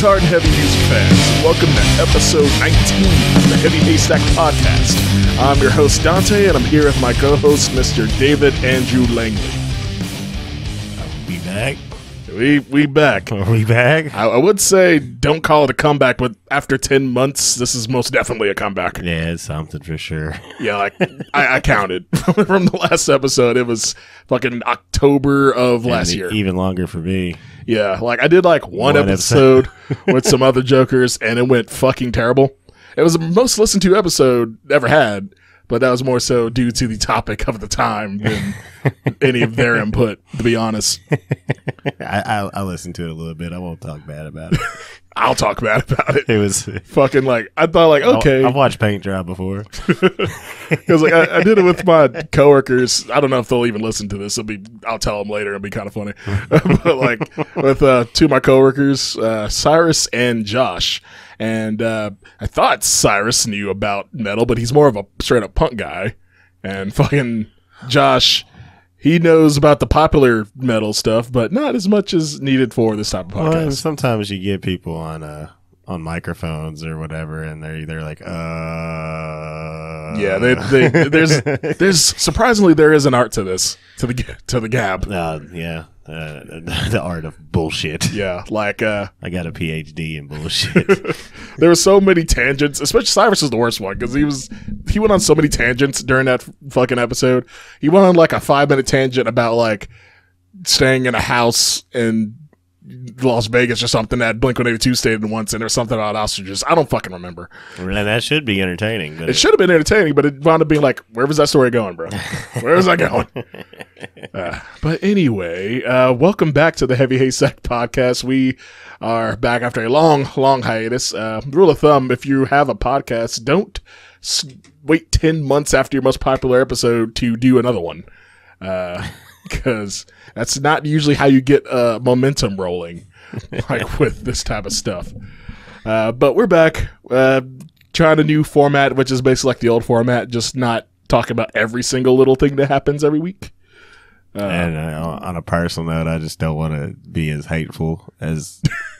Greetings, hard and heavy music fans, and welcome to episode 19 of the Heavy Haystack Podcast. I'm your host, Donte, and I'm here with my co host, Mr. David Andrew Langley. We back? We, we back. Are we back? I, I would say don't call it a comeback, but after 10 months, this is most definitely a comeback. Yeah, it's something for sure. Yeah, like, I, I counted from the last episode. It was fucking October of last And year. Even longer for me. Yeah, like I did like one, One episode with some other jokers, and it went fucking terrible. It was the most listened to episode ever had, but that was more so due to the topic of the time than any of their input. To be honest, I, I I listened to it a little bit. I won't talk bad about it. I'll talk bad about it. it was Fucking like I thought, like okay, I've watched paint dry before. because like I, I did it with my coworkers. I don't know if they'll even listen to this. It'll be I'll tell them later. It'll be kind of funny. but like with uh, two of my coworkers, uh, Cyrus and Josh, and uh, I thought Cyrus knew about metal, but he's more of a straight up punk guy. And fucking Josh, he knows about the popular metal stuff, but not as much as needed for this type of Well, podcast. sometimes you get people on uh on microphones or whatever, and they're they're like, uh, yeah, they, they, there's there's surprisingly there is an art to this to the to the gab. uh, yeah, uh, the art of bullshit. Yeah, like uh, I got a PhD in bullshit. there were so many tangents. Especially Cyrus is the worst one because he was he went on so many tangents during that fucking episode. He went on like a five minute tangent about like staying in a house in Las Vegas or something that Blink One Eighty Two stayed in once, and there's something about ostriches. I don't fucking remember. and that should be entertaining, but It should have been entertaining, but it wound up being like, where was that story going, bro? Where was that going? Uh, but anyway, uh, welcome back to the Heavy Haystack podcast. We are back after a long, long hiatus. Uh, rule of thumb: if you have a podcast, don't s- wait ten months after your most popular episode to do another one, because that's not usually how you get uh, momentum rolling, like with this type of stuff. Uh, but we're back, uh, trying a new format, which is basically like the old format, just not talking about every single little thing that happens every week. And uh, on a personal note, I just don't want to be as hateful as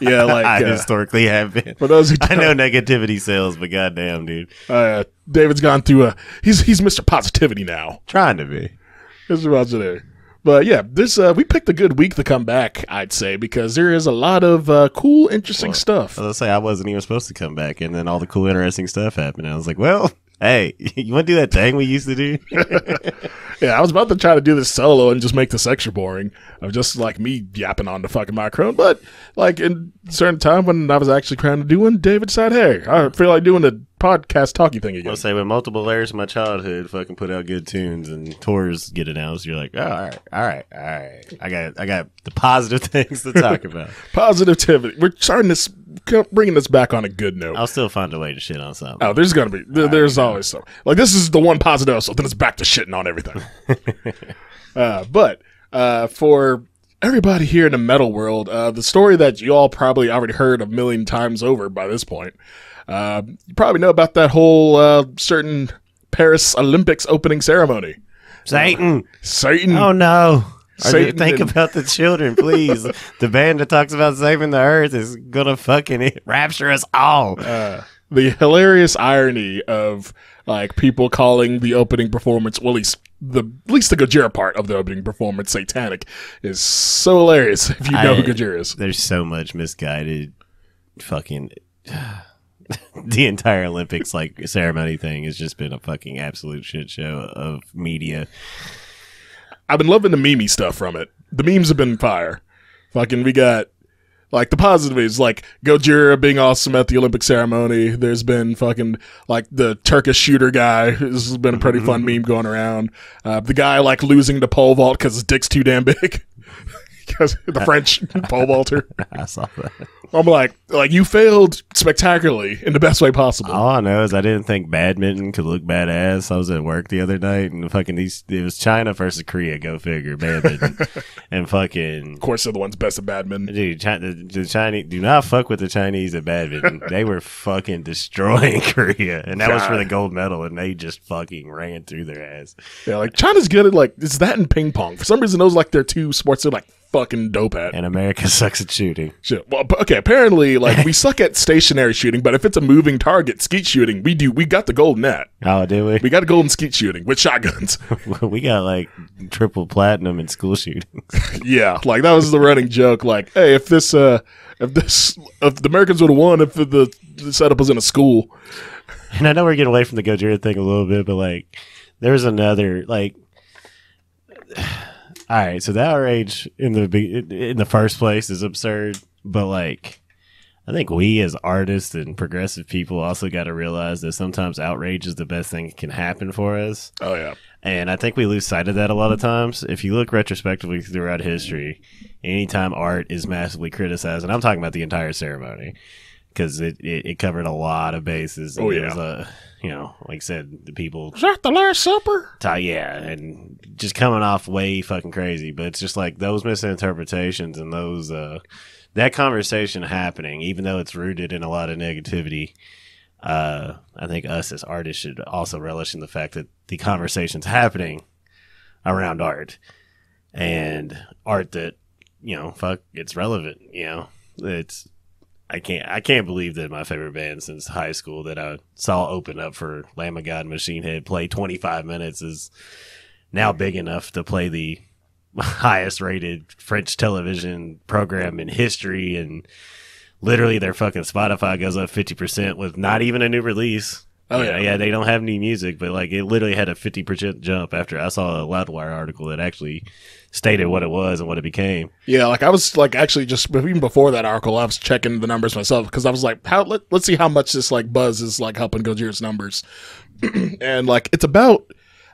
Yeah, like I uh, historically have been. for those who I know negativity sells, but goddamn, dude, uh, David's gone through a he's he's Mr. Positivity now. trying to be. Mr. Positivity. But yeah, this uh, we picked a good week to come back, I'd say, because there is a lot of uh, cool, interesting stuff. I was gonna say I wasn't even supposed to come back, and then all the cool, interesting stuff happened. I was like, well, hey, you want to do that thing we used to do? Yeah, I was about to try to do this solo and just make this extra boring of just like me yapping on the fucking microphone. But like in certain time when I was actually trying to do one, David said, "Hey, I feel like doing the podcast talkie thing again." I'll say with multiple layers of my childhood fucking put out good tunes and tours get announced, you're like, oh, all right, all right, all right. I got, I got the positive things to talk about. Positivity. We're starting this, bringing this back on a good note. I'll still find a way to shit on something. Oh, there's gonna be. There, there's always some. Like this is the one positive, so then it's back to shitting on everything. uh, but uh, for everybody here in the metal world, uh, the story that you all probably already heard a million times over by this point, uh, you probably know about that whole uh, certain Paris Olympics opening ceremony. Satan. Satan. Oh no. Satan think and- about the children, please. the band that talks about saving the earth is gonna fucking rapture us all. uh, the hilarious irony of like people calling the opening performance, well, at least the at least the Gojira part of the opening performance, satanic, is so hilarious. If you know I- who Gojira is, There's so much misguided fucking the entire Olympics like ceremony thing has just been a fucking absolute shit show of media. I've been loving the meme stuff from it. The memes have been fire. Fucking, we got like the positive is like Gojira being awesome at the Olympic ceremony. There's been fucking like the Turkish shooter guy. This has been a pretty fun meme going around. Uh, the guy like losing the pole vault because his dick's too damn big. Because the French pole vaulter. I saw that. I'm like, like you failed spectacularly in the best way possible. All I know is I didn't think badminton could look badass. I was at work the other night and fucking these it was China versus Korea. Go figure, badminton, and fucking of course, they're the ones best at badminton. Dude, China, the, the Chinese do not fuck with the Chinese at badminton. they were fucking destroying Korea, and that was for the gold medal, and they just fucking ran through their ass. Yeah, like China's good at like it's that and ping pong. For some reason, those like their two sports they're like fucking dope at. And America sucks at shooting. Shit. Well, okay. Apparently, like we suck at stationary shooting, but if it's a moving target, skeet shooting, we do. We got the gold net. Oh, did we? We got a golden skeet shooting with shotguns. we got like triple platinum in school shooting. yeah, like that was the running joke. Like, hey, if this, uh, if this, if the Americans would have won, if the, the setup was in a school, and I know we're getting away from the Gojira thing a little bit, but like, there's another like. All right, so the outrage in the in the first place is absurd, but like, I think we as artists and progressive people also got to realize that sometimes outrage is the best thing that can happen for us. oh yeah, And I think we lose sight of that a lot of times. If you look retrospectively throughout history, anytime art is massively criticized, and I'm talking about the entire ceremony, because it, it, it covered a lot of bases. Oh, It yeah. was, uh, you know, like I said, the people, is that the Last Supper? ta- yeah, and just coming off way fucking crazy. But it's just like those misinterpretations and those, uh, that conversation happening, even though it's rooted in a lot of negativity. Uh, I think us as artists should also relish in the fact that the conversation's happening around art and art that you know, fuck, it's relevant. You know, it's I can't I can't believe that my favorite band since high school that I saw open up for Lamb of God Machine Head play 25 minutes is now big enough to play the highest rated French television program in history and literally their fucking Spotify goes up 50% with not even a new release. Oh, yeah, yeah. yeah. They don't have any music, but like it literally had a 50% jump after I saw a Loudwire article that actually stated what it was and what it became. Yeah, like I was like actually just even before that article, I was checking the numbers myself because I was like, how let, let's see how much this like buzz is like helping Gojira's numbers, and like it's about,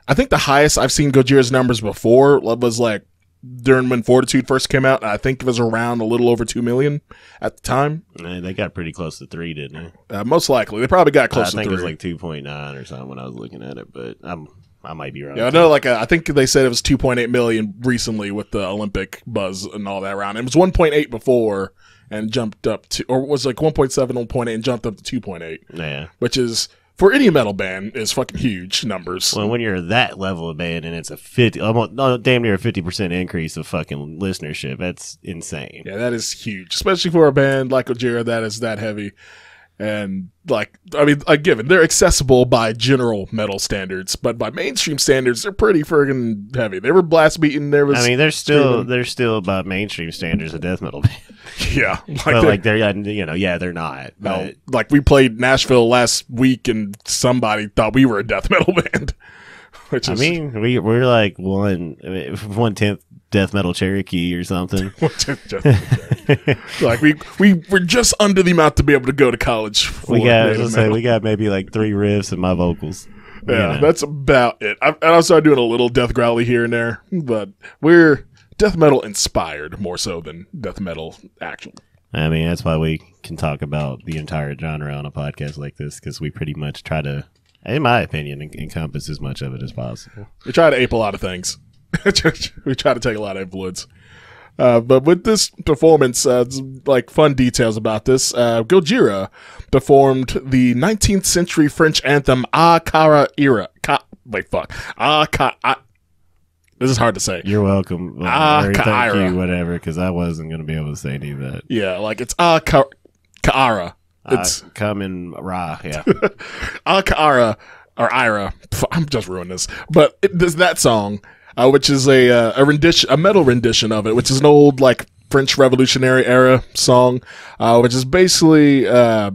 I think the highest I've seen Gojira's numbers before was like during when Fortitude first came out. I think it was around a little over two million at the time. And they got pretty close to three, didn't they? Uh, most likely, they probably got close. I think to it was like 2.9 or something when I was looking at it, but I'm I might be wrong. yeah, I know. Like uh, I think they said it was 2.8 million recently with the Olympic buzz and all that around. It was 1.8 before and jumped up to, or was like 1.7, 1.8 and jumped up to 2.8, Yeah. which is for any metal band is fucking huge numbers. Well, when you're that level of band and it's a 50, almost no, damn near a 50% increase of fucking listenership, that's insane. Yeah, that is huge, especially for a band like Gojira that is that heavy. And like, I mean, like, given they're accessible by general metal standards, but by mainstream standards, they're pretty friggin' heavy. They were blast beaten. There was, I mean, they're still Screaming. they're still about mainstream standards of death metal band, yeah, like, but they're- like they're you know yeah they're not. No, But like we played Nashville last week, and somebody thought we were a death metal band. Which I is, mean we we're like one one tenth death metal Cherokee or something. like we we were just under the amount to be able to go to college. For we got I say we got maybe like three riffs and my vocals. you yeah, know. that's about it. I, and I started doing a little death growly here and there, but we're death metal inspired more so than death metal actual. I mean, that's why we can talk about the entire genre on a podcast like this because we pretty much try to, in my opinion, en- encompass as much of it as possible. We try to ape a lot of things. we try to take a lot of influence. Uh, but with this performance, uh, like fun details about this, uh, Gojira performed the 19th century French anthem "Ah Cara Ira." Ka- wait, fuck. "A Ka." A- this is hard to say. You're welcome. Well, Ah, you, whatever, because I wasn't going to be able to say any of that. Yeah, like it's Ah Kaara." It's uh, come in Ra, yeah. "A Kaara" or "Ira." I'm just ruining this, but it, there's that song, uh, which is a uh, a rendition, a metal rendition of it, which is an old like French Revolutionary era song, uh, which is basically uh,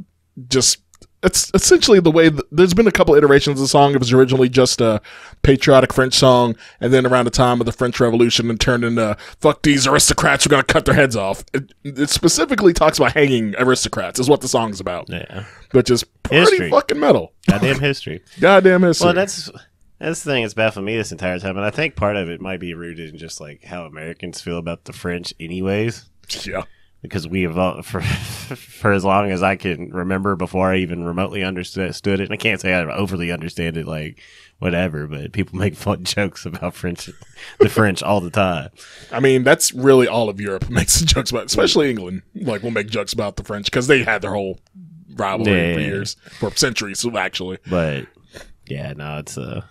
just it's essentially the way th- there's been a couple iterations of the song. It was originally just a patriotic French song, and then around the time of the French Revolution, it turned into "fuck these aristocrats, we're gonna cut their heads off." It, it specifically talks about hanging aristocrats, is what the song's about, yeah. which is pretty History. fucking metal. Goddamn history. Goddamn history. Well, that's that's the thing that's baffled me this entire time, and I think part of it might be rooted in just like how Americans feel about the French, anyways. yeah. Because we have all- for for as long as I can remember before I even remotely understood it. And I can't say I overly understand it, like whatever, but people make fun jokes about French, the French all the time. I mean, that's really all of Europe makes jokes about, especially England. Like, will make jokes about the French because they had their whole rivalry for Yeah. years, for centuries, actually. But yeah, no, it's uh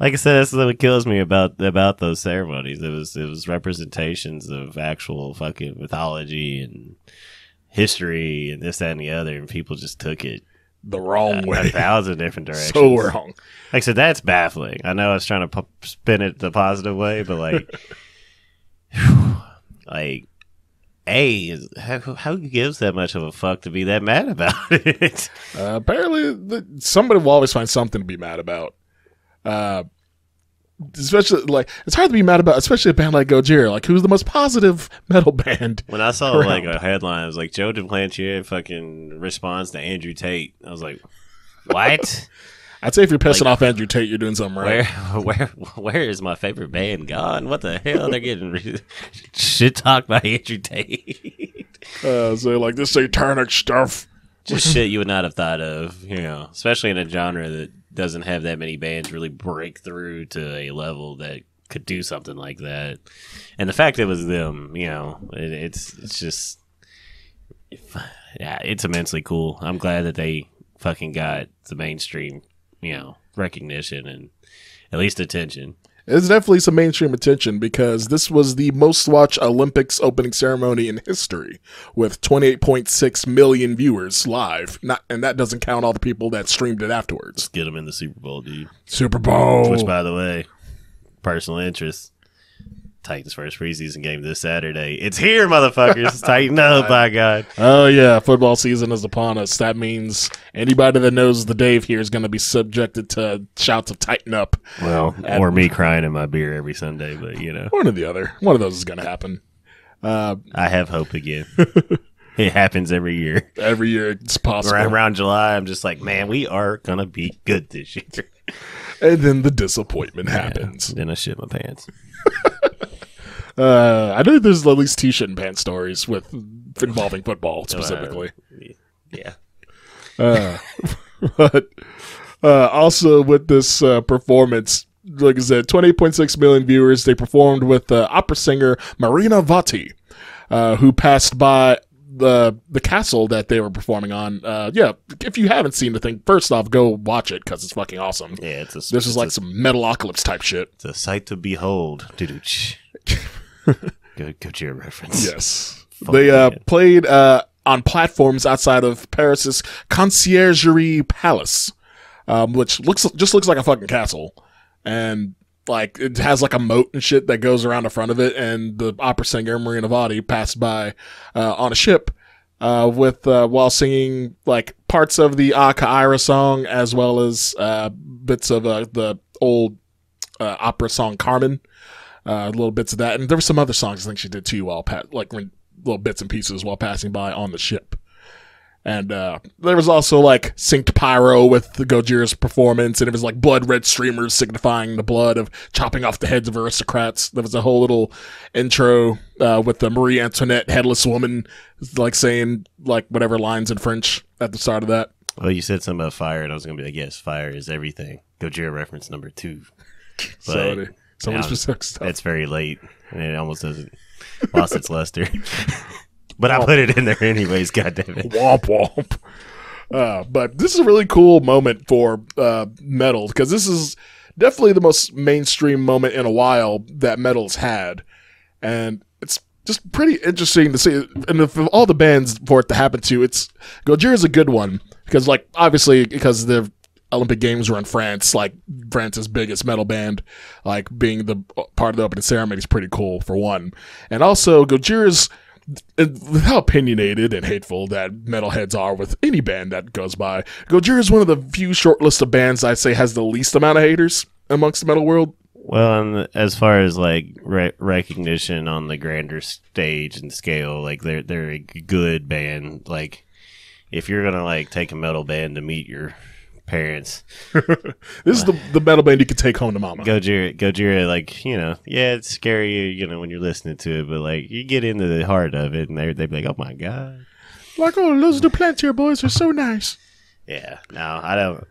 like I said, that's what kills me about about those ceremonies. It was it was representations of actual fucking mythology and history and this that and the other, and people just took it The wrong a, way. a thousand different directions. so wrong. Like I said, that's baffling. I know I was trying to spin it the positive way, but like, like, a is how, how gives that much of a fuck to be that mad about it? Uh, apparently, the, somebody will always find something to be mad about. Uh, especially like it's hard to be mad about, especially a band like Gojira, like who's the most positive metal band. When I saw like a headline, it was like Joe Duplantier fucking responds to Andrew Tate. I was like, what? I'd say if you're pissing Like- off Andrew Tate, you're doing something right. Where, where, where is my favorite band gone? What the hell? They're getting re- shit talked by Andrew Tate. Uh, so like this satanic stuff. Just shit you would not have thought of, you know, especially in a genre that doesn't have that many bands really break through to a level that could do something like that. And the fact it was them, you know, it, it's it's just yeah, it's immensely cool. I'm glad that they fucking got the mainstream, you know, recognition and at least attention. It's definitely some mainstream attention because this was the most watched Olympics opening ceremony in history with 28.6 million viewers live. Not, and that doesn't count all the people that streamed it afterwards. Get them in the Super Bowl, dude. Super Bowl. Which, by the way, personal interest. Titans first preseason game this Saturday. It's here, motherfuckers. Tighten up, by God. Oh yeah, football season is upon us. That means anybody that knows the Dave here is going to be subjected to shouts of "tighten up." Well, or me crying in my beer every Sunday, but you know, One or the other. One of those is going to happen. Uh, I have hope again. it happens every year. every year it's possible, Around, around July, I'm just like, man, we are gonna be good this year. and then the disappointment happens. Then I shit my pants. Uh, I know there's at least t-shirt and pants stories with involving football specifically. Yeah. Uh, but uh, also with this uh, performance, like I said, 28.6 million viewers. They performed with uh, opera singer Marina Viotti, uh, who passed by the the castle that they were performing on. Uh, yeah, if you haven't seen the thing, first off, go watch it because it's fucking awesome. Yeah, it's a This it's is like a, some Metalocalypse type shit. it's a sight to behold. Good, good year reference. Yes. Fuck they uh, played uh, on platforms outside of Paris's Conciergerie Palace, um, which looks just looks like a fucking castle, and like it has like a moat and shit that goes around the front of it. And the opera singer Marina Viotti passed by uh, on a ship uh, with uh, while singing like parts of the A Caira song as well as uh, bits of uh, the old uh, opera song Carmen uh, little bits of that, and there were some other songs I think she did too while pa- like little bits and pieces while passing by on the ship. And uh, there was also like synced pyro with the Gojira's performance, and it was like blood red streamers signifying the blood of chopping off the heads of aristocrats. There was a whole little intro uh, with the Marie Antoinette headless woman, like saying like whatever lines in French at the start of that. Well, you said something about fire, and I was gonna be like, yes, fire is everything. Gojira reference number two. So, But it- some of yeah, specific stuff. It's very late, and it almost doesn't lost its luster. but I put it in there anyways. God damn it. womp womp. Uh, but this is a really cool moment for uh, metal because this is definitely the most mainstream moment in a while that metal's had, and it's just pretty interesting to see. And of all the bands for it to happen to, it's Gojira's a good one because, like, obviously because the Olympic Games were in France, like France's biggest metal band, like being the part of the opening ceremony is pretty cool for one, and also Gojira's how opinionated and hateful that metalheads are with any band that goes by. Gojira is one of the few short list of bands I'd say has the least amount of haters amongst the metal world. Well, and as far as like re- recognition on the grander stage and scale, like they're they're a good band. Like if you're gonna like take a metal band to meet your parents. This is the the metal band you can take home to mama. Gojira, Gojira, like you know, yeah, it's scary, you know, when you're listening to it, but like you get into the heart of it, and they they'd be like, oh my god, Like, oh, those the Plantier boys are so nice. yeah. No, I don't.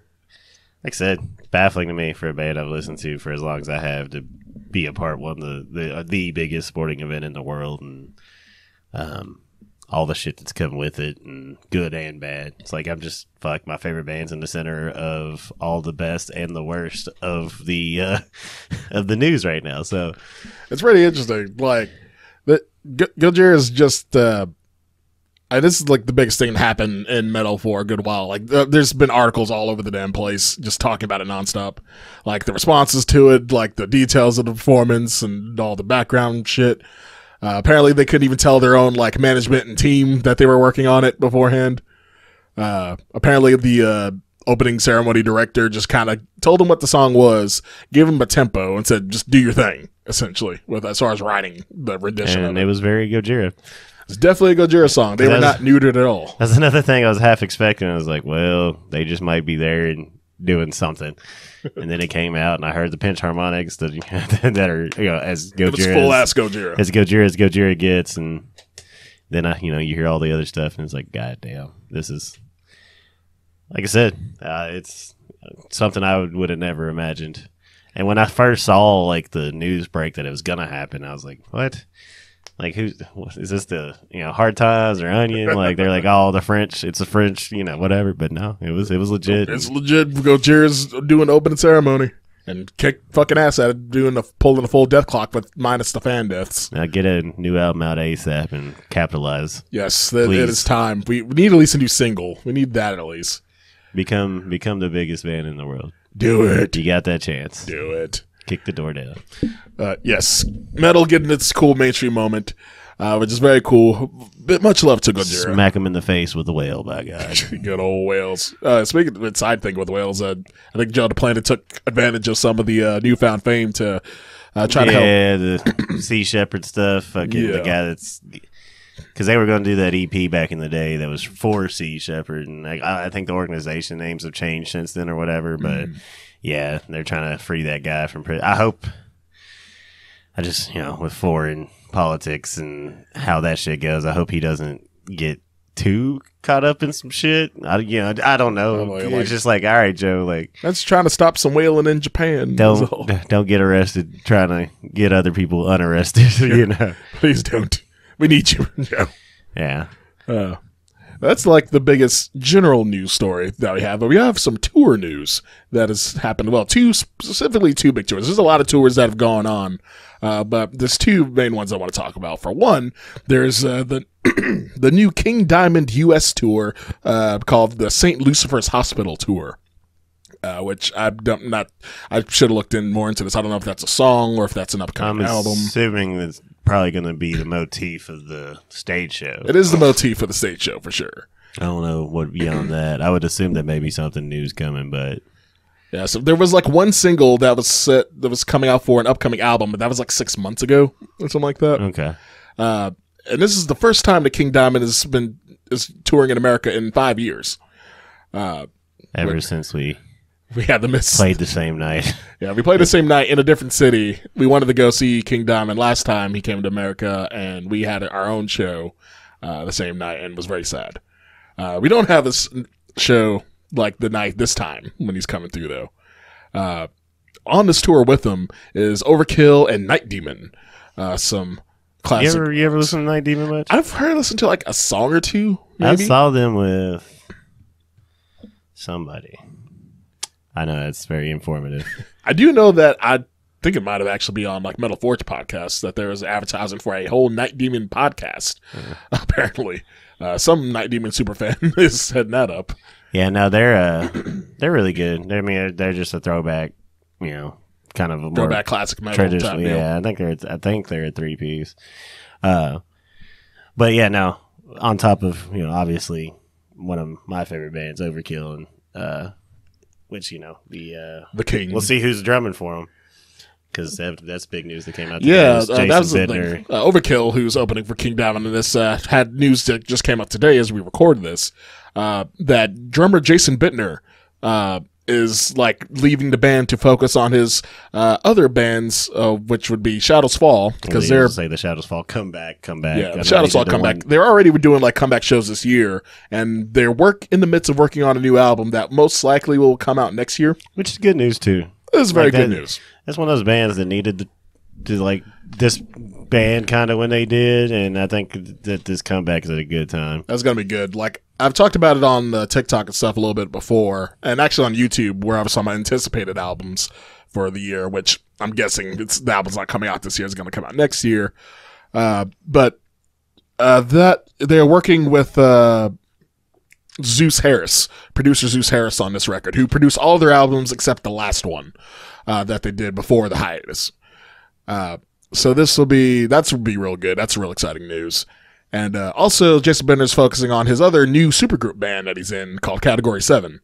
Like I said, baffling to me for a band I've listened to for as long as I have to be a part one of the the, the biggest sporting event in the world, and um, all the shit that's come with it, and good and bad. It's like I'm just fuck. My favorite band's in the center of all the best and the worst of the uh, of the news right now. So It's pretty interesting. Like, the G- Gojira is just. uh and this is like the biggest thing that happened in metal for a good while. Like, uh, there's been articles all over the damn place just talking about it nonstop. Like the responses to it, like the details of the performance and all the background shit. Uh, apparently, they couldn't even tell their own like management and team that they were working on it beforehand. Uh, apparently, the uh, opening ceremony director just kind of told him what the song was, gave him a tempo, and said, "Just do your thing." Essentially, with as far as writing the rendition and it it, was very Gojira. it's definitely a Gojira song. They were not neutered at all. That's another thing I was half expecting. I was like, well, they just might be there and doing something. and then it came out, and I heard the pinch harmonics that that are you know as Gojira full as, ass Gojira. as Gojira as Gojira gets, and then I you know you hear all the other stuff, and it's like, god damn, this is like I said, uh, it's something I would, would have never imagined. And when I first saw like the news break that it was gonna happen, I was like, what? Like who's is this the you know hard times or onion? Like they're like oh the French, it's a French you know whatever. But no, it was it was legit. It's legit. Gojira's doing opening ceremony and kick fucking ass at it, doing the pulling the full Dethklok, but minus the fan deaths. Now get a new album out ASAP and capitalize. Yes, that, it is time. We, we need at least a new single. We need that at least. Become become the biggest band in the world. Do it. You got that chance. Do it. Kick the door down. Uh, yes, metal getting its cool mainstream moment, uh, which is very cool. Bit much love to Gojira. Smack him in the face with a whale, by God. Good old whales. Uh, speaking of the side thing with whales, uh, I think Joe Duplantier took advantage of some of the uh, newfound fame to uh, try to help. yeah, the Sea Shepherd stuff. Fucking Yeah. the guy that's because they were going to do that EP back in the day that was for Sea Shepherd, and like, I, I think the organization names have changed since then or whatever. But Mm. Yeah, they're trying to free that guy from prison. I hope. I just you know with foreign politics and how that shit goes, I hope he doesn't get too caught up in some shit. I you know I don't know. Oh, like- it's like- just like all right, Joe, like That's trying to stop some whaling in Japan. Don't all. don't get arrested trying to get other people unarrested. you know. Please don't. We need you. Joe. Yeah. Uh, that's like the biggest general news story that we have, but we have some tour news that has happened. Well, two specifically two big tours. There's a lot of tours that have gone on, uh, but there's two main ones I want to talk about. For one, there's uh, the the new King Diamond U.S. tour uh, called the St. Lucifer's Hospital tour. Uh, which I don't not I should have looked in more into this. I don't know if that's a song or if that's an I'm upcoming album. assuming that's probably going to be the motif of the stage show. It is the motif of the stage show for sure. I don't know what beyond that. I would assume that maybe something new's coming, but Yeah, so there was like one single that was set that was coming out for an upcoming album, but that was like six months ago or something like that. okay. Uh, and this is the first time that King Diamond has been is touring in America in five years. Uh, Ever since we we had the miss. played the same night. Yeah, we played the same night in a different city. We wanted to go see King Diamond last time he came to America, and we had our own show uh, the same night, and was very sad. Uh, we don't have this show like the night this time when he's coming through though. Uh, on this tour with him is Overkill and Night Demon. Uh, some you classic. ever you ever listen to Night Demon much? I've heard listen to like a song or two. I saw them with somebody. I know it's very informative. I do know that I think it might have actually been on like Metal Forge podcast that there was advertising for a whole Night Demon podcast. Apparently, uh, some Night Demon super fan is heading that up. Yeah, no, they're uh, they're really good. I mean, they're just a throwback, you know, kind of a more Throwback classic metal traditional. deal. Yeah, I think they're I think they're a three piece. Uh, but yeah, no. On top of you know, obviously one of my favorite bands, Overkill, and uh, which you know the uh, The King. we'll see who's drumming for him because that, that's big news that came out. today. Yeah, uh, that was the thing. Uh, Overkill, who's opening for King Diamond, and this uh, had news that just came out today as we record this. Uh, that drummer Jason Bittner uh, is like leaving the band to focus on his uh, other bands, uh, which would be Shadows Fall, because they're say the Shadows Fall, come back, come back. Yeah, Shadows Fall did the come one- back. They're already doing like comeback shows this year, and they're work in the midst of working on a new album that most likely will come out next year. which is good news too. This is very Like good that- news. That's one of those bands that needed to, to like this band kind of when they did, and I think that this comeback is at a good time. That's gonna be good. Like I've talked about it on uh, TikTok and stuff a little bit before, and actually on YouTube, where I was on my anticipated albums for the year, which I'm guessing it's the album's not coming out this year; it's going to come out next year. Uh, but uh, that they're working with uh, Zeuss Harris, producer Zeuss Harris, on this record, who produced all their albums except the last one uh, that they did before the hiatus. Uh, so this will be that's will be real good. That's real exciting news. And uh, also, Jason Bittner's focusing on his other new supergroup band that he's in called Category 7,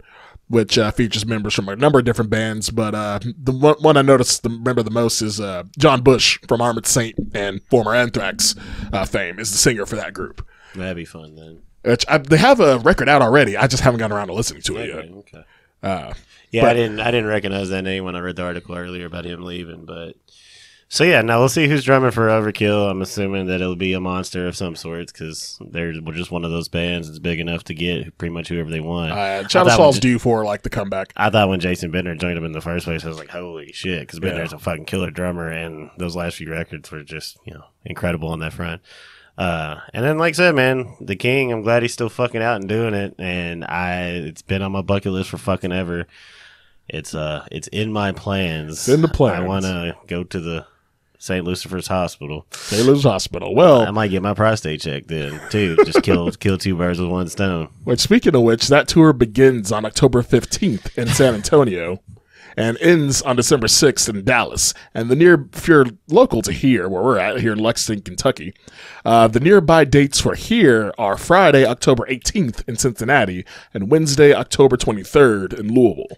which uh, features members from a number of different bands. But uh, the one, one I noticed the member the most is uh, John Bush from Armored Saint and former Anthrax uh, fame, is the singer for that group. That'd be fun then. Which I, they have a record out already. I just haven't gotten around to listening to it Okay, yet. okay. Uh, Yeah, But- I didn't. I didn't recognize that name when I read the article earlier about him leaving. But so yeah, now we'll see who's drumming for Overkill. I'm assuming that it'll be a monster of some sorts because they're just one of those bands that's big enough to get pretty much whoever they want. uh, thought Fall's due for like the comeback. I thought when Jason Bittner joined him in the first place, I was like, holy shit, because Bittner's Yeah. a fucking killer drummer, and those last few records were just, you know, incredible on that front. Uh, and then, like I said, man, the King, I'm glad he's still fucking out and doing it, and I, it's been on my bucket list for fucking ever. It's uh, it's in my plans. It's in the plans. I want to go to the St. Lucifer's Hospital. St. Louis Hospital. Well, I might get my prostate checked then too. Just kill kill two birds with one stone. Which, speaking of which, that tour begins on October 15th in San Antonio and ends on December 6th in Dallas. And the near, if you're local to here, where we're at, here in Lexington, Kentucky, uh, the nearby dates for here are Friday, October 18th in Cincinnati and Wednesday, October 23rd in Louisville.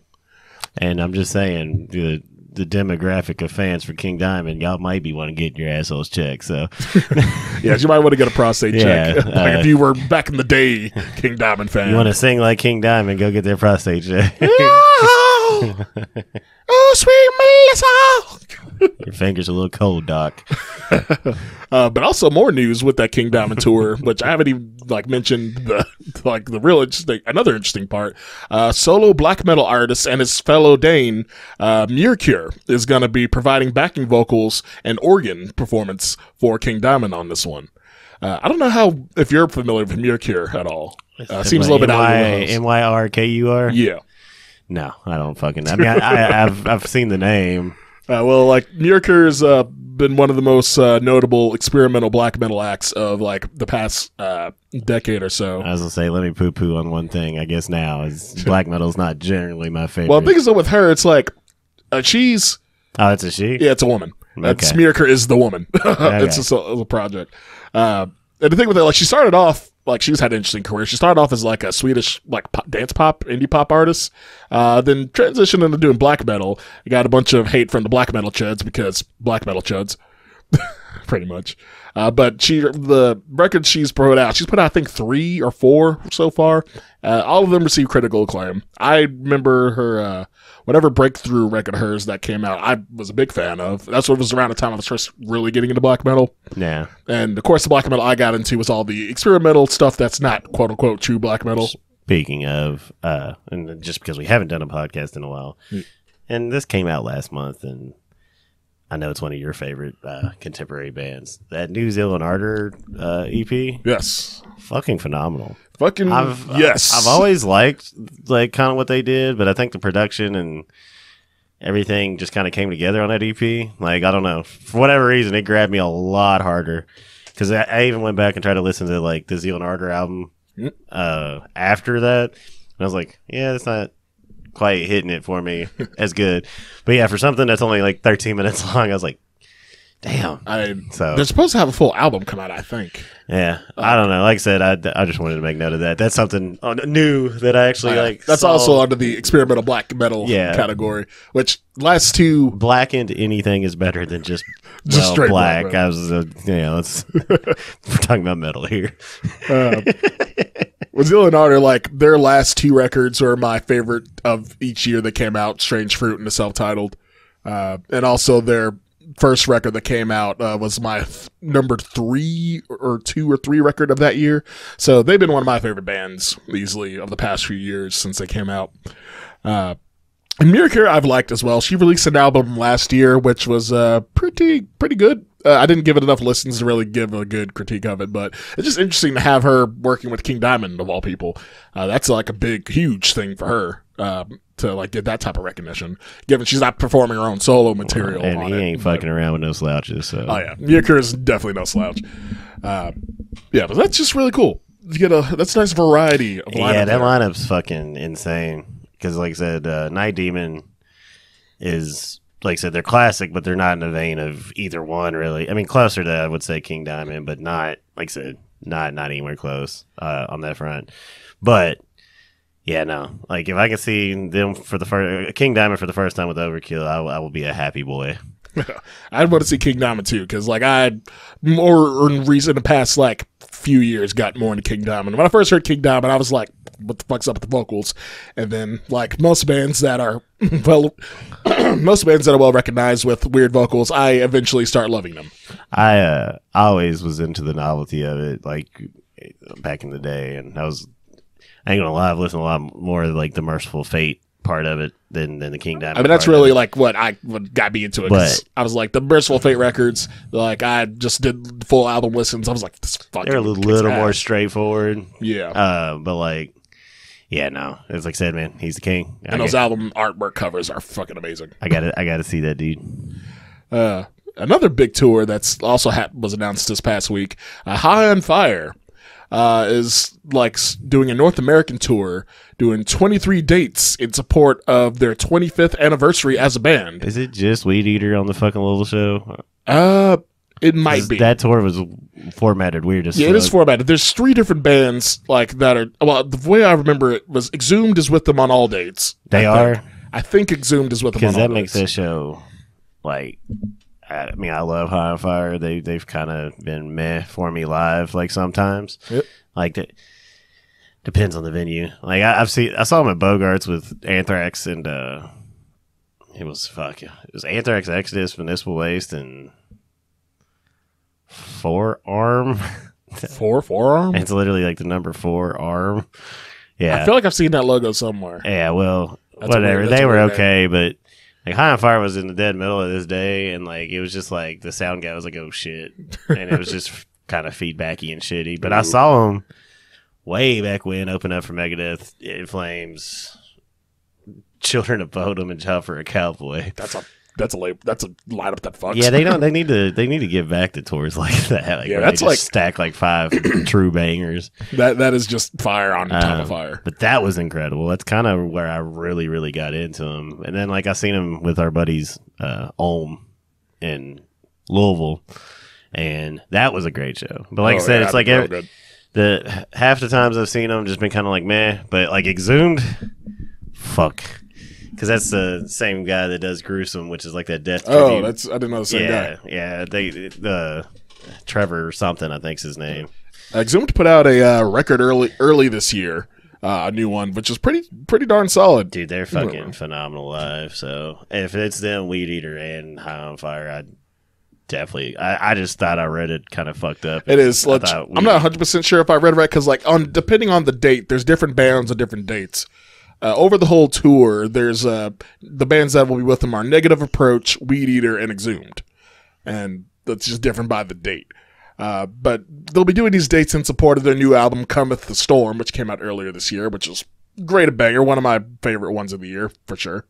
And I'm just saying the the demographic of fans for King Diamond, y'all might be wanting to get your assholes checked. So Yeah, you might want to get a prostate Yeah, check. like uh, if you were back in the day, King Diamond fan. you want to sing like King Diamond, go get their prostate checked. oh, oh, sweet Melissa. your fingers a little cold, Doc. Uh, but also more news with that King Diamond tour, which I haven't even like mentioned the like the real interesting another interesting part. Uh, solo black metal artist and his fellow Dane, uh, Myrkur, is going to be providing backing vocals and organ performance for King Diamond on this one. Uh, I don't know how if you're familiar with Myrkur at all. Uh, seems a little bit out of your wheelhouse. M Y R K U R. Yeah. No, I don't fucking. I mean, I, I, I've I've seen the name. Uh, well, like Myrkur's uh, been one of the most uh, notable experimental black metal acts of like the past uh, decade or so. As I was gonna say, let me poo poo on one thing. I guess now is black metal's not generally my favorite. Well, the thing is that with her, it's like uh, she's oh, it's a she. yeah, it's a woman. Okay. Smearker is the woman. it's just a, a project. Uh, and the thing with it, like she started off like she's had an interesting career. She started off as like a Swedish like pop, dance pop indie pop artist, uh, then transitioned into doing black metal. Got a bunch of hate from the black metal chuds because black metal chuds. pretty much. Uh, but she, the records she's put out, she's put out I think three or four so far. Uh, all of them received critical acclaim. I remember her, uh, whatever breakthrough record hers that came out. I was a big fan of. That's what was around the time I was first really getting into black metal. Yeah. And of course, the black metal I got into was all the experimental stuff that's not quote unquote true black metal. Speaking of, uh, and just because we haven't done a podcast in a while, Mm. and this came out last month, and I know it's one of your favorite uh, contemporary bands. That New Zeal and Ardor uh, EP, Yes, fucking phenomenal. fucking I've yes. I've always liked like kind of what they did, but I think the production and everything just kind of came together on that EP. Like I don't know, for whatever reason, it grabbed me a lot harder because I, I even went back and tried to listen to like the Zeal and Ardor album Mm. uh, after that, and I was like, yeah, it's not quite hitting it for me as good. But yeah, for something that's only like 13 minutes long, I was like, damn. I, So they're supposed to have a full album come out. I think. yeah, I don't know. Like I said, I, I just wanted to make note of that. That's something uh, new that I actually Uh, like. that's saw. also under the experimental black metal Yeah. category, which last two blackened anything is better than just Just well, straight black black. I was, uh, you know, let's we're talking about metal here. Uh, Zeal and Ardor, like their last two records are my favorite of each year that came out. Strange Fruit and the self-titled, uh, and also their first record that came out uh, was my th- number three or two or three record of that year. So they've been one of my favorite bands easily of the past few years since they came out. Uh, and Myrkur I've liked as well. She released an album last year, which was uh, pretty pretty good. Uh, I didn't give it enough listens to really give a good critique of it, but it's just interesting to have her working with King Diamond of all people. Uh, that's like a big, huge thing for her um, to like get that type of recognition, given she's not performing her own solo material. and he it. ain't fucking around with no slouches. So Oh yeah, is definitely no slouch. Uh, yeah, but that's just really cool. You get a that's a nice variety of lineup. yeah, that there. lineup's fucking insane. Because, like I said, uh, Night Demon is, like I said, they're classic, but they're not in the vein of either one, really. I mean, closer to, I would say, King Diamond, but not, like I said, not not anywhere close uh, on that front. But, yeah, no. Like, if I can see them for the first, King Diamond for the first time with Overkill, I, I will be a happy boy. I'd want to see King Diamond too, because like I more in recent the past like few years got more into King Diamond. When I first heard King Diamond, I was like, "What the fuck's up with the vocals?" And then like most bands that are well, most bands that are well recognized with weird vocals, I eventually start loving them. I uh, always was into the novelty of it, like back in the day, and I was I ain't gonna lie, I've listened a lot more like the Mercyful Fate part of it than than the King Diamond. I mean, that's really like what I what got me into it. 'cause I was like the Mercyful Fate records. Like I just did full album listens. I was like, this fucking they're a little, little more straightforward, Yeah. uh, but like yeah, no, it's like I said, man, he's the king. I and those album artwork covers are fucking amazing. I got to I got to see that dude. Uh, another big tour that's also ha- was announced this past week. Uh, High on Fire uh, is like doing a North American tour, doing 23 dates in support of their 25th anniversary as a band. Is it just Weed Eater on the fucking little show? Uh, it might be. That tour was formatted weird as yeah, it is formatted. There's three different bands like that are. Well, the way I remember it was Exhumed is with them on all dates. They I are? think. I think Exhumed is with them on because all that makes dates. this show like I mean I love High on Fire. They they've kind of been meh for me live like sometimes. Yep. Like that depends on the venue. Like I, I've seen I saw them at Bogarts with Anthrax and uh it was fuck yeah. it was Anthrax Exodus Municipal Waste and Forearm. Four forearm. it's literally like the number four arm. Yeah. I feel like I've seen that logo somewhere. Yeah, well, That's whatever. weird- they were okay, but like High on Fire was in the dead middle of this day, and like it was just like the sound guy was like, "Oh shit," and it was just kind of feedbacky and shitty. But I saw him way back when open up for Megadeth, In Flames, Children of Bodom, and Job for a Cowboy. That's a that's a lab, that's a lineup that fucks. Yeah, they don't. They need to. They need to get back to tours like that. Like, Yeah, that's like- stack like five true bangers. that that is just fire on top Um, of fire. But that was incredible. That's kind of where I really, really got into him. And then, like, I seen him with our buddies, uh, Ohm in Louisville, and that was a great show. But like I Oh, said, yeah, it's like every, the half the times I've seen him, just been kind of like meh. But like exhumed, fuck, because that's the same guy that does gruesome, which is like that death. Oh, tribute. that's I didn't know the same yeah, guy. yeah. They the Trevor or something, I think's his name. Exhumed put out a uh, record early early this year, uh, a new one, which is pretty pretty darn solid. Dude, they're fucking phenomenal live. So if it's them, Weed Eater and High on Fire, I'd definitely. I, I just thought I read it kind of fucked up. It is. I Let's, thought I'm not 100 percent sure if I read right because like on depending on the date, there's different bands on different dates. Uh, over the whole tour, there's uh, the bands that will be with them are Negative Approach, Weed Eater, and Exhumed, and that's just different by the date. Uh, but they'll be doing these dates in support of their new album "Cometh the Storm," which came out earlier this year, which is great a banger, one of my favorite ones of the year for sure.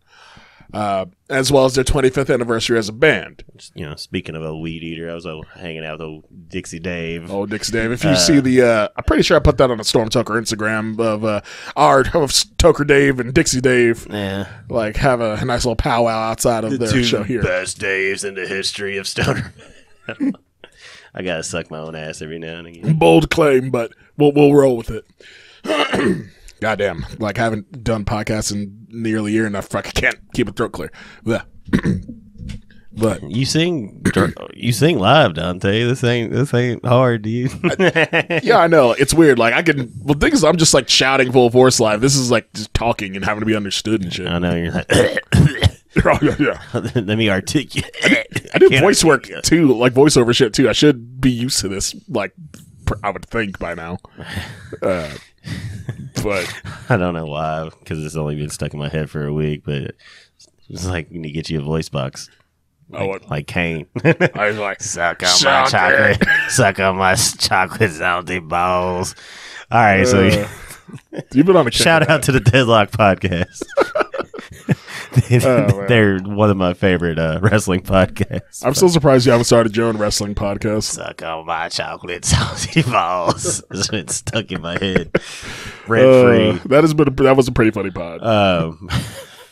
Uh, as well as their 25th anniversary as a band. You know, speaking of a Weed Eater, I was uh, hanging out with old Dixie Dave. Oh, Dixie Dave. If you Uh, see the, uh, I'm pretty sure I put that on the Storm Tucker Instagram of uh, our of Tucker Dave and Dixie Dave, Yeah, like have a nice little powwow outside of their show here. best Daves in the history of stoner. I gotta suck my own ass every now and again. Bold claim, but we'll we'll roll with it. Goddamn, like I haven't done podcasts in nearly a year and I fucking can't keep a throat clear. Blech. But You sing, you sing live, Donte. This ain't this ain't hard, dude. yeah, I know it's weird. Like I can. Well, the thing is, I'm just like shouting full force live. This is like just talking and having to be understood and shit. I know you're like. Oh, yeah, yeah. Let me articulate. I do Can't voice work too, like voiceover shit too. I should be used to this, like pr- I would think by now. Uh, but I don't know why, because it's only been stuck in my head for a week. But it's like when you get you a voice box, oh, what- like Kane. I was like, Suck on my chocolate. Suck on my chocolate salty balls. All right, so uh, you've been on a shout out to the Deadlock podcast. Oh. They're one of my favorite uh, wrestling podcasts. I'm so surprised you haven't started your own wrestling podcast. Suck on my chocolate salty balls. It's been stuck in my head, rent Uh, free. that has been a, that was a pretty funny pod. um,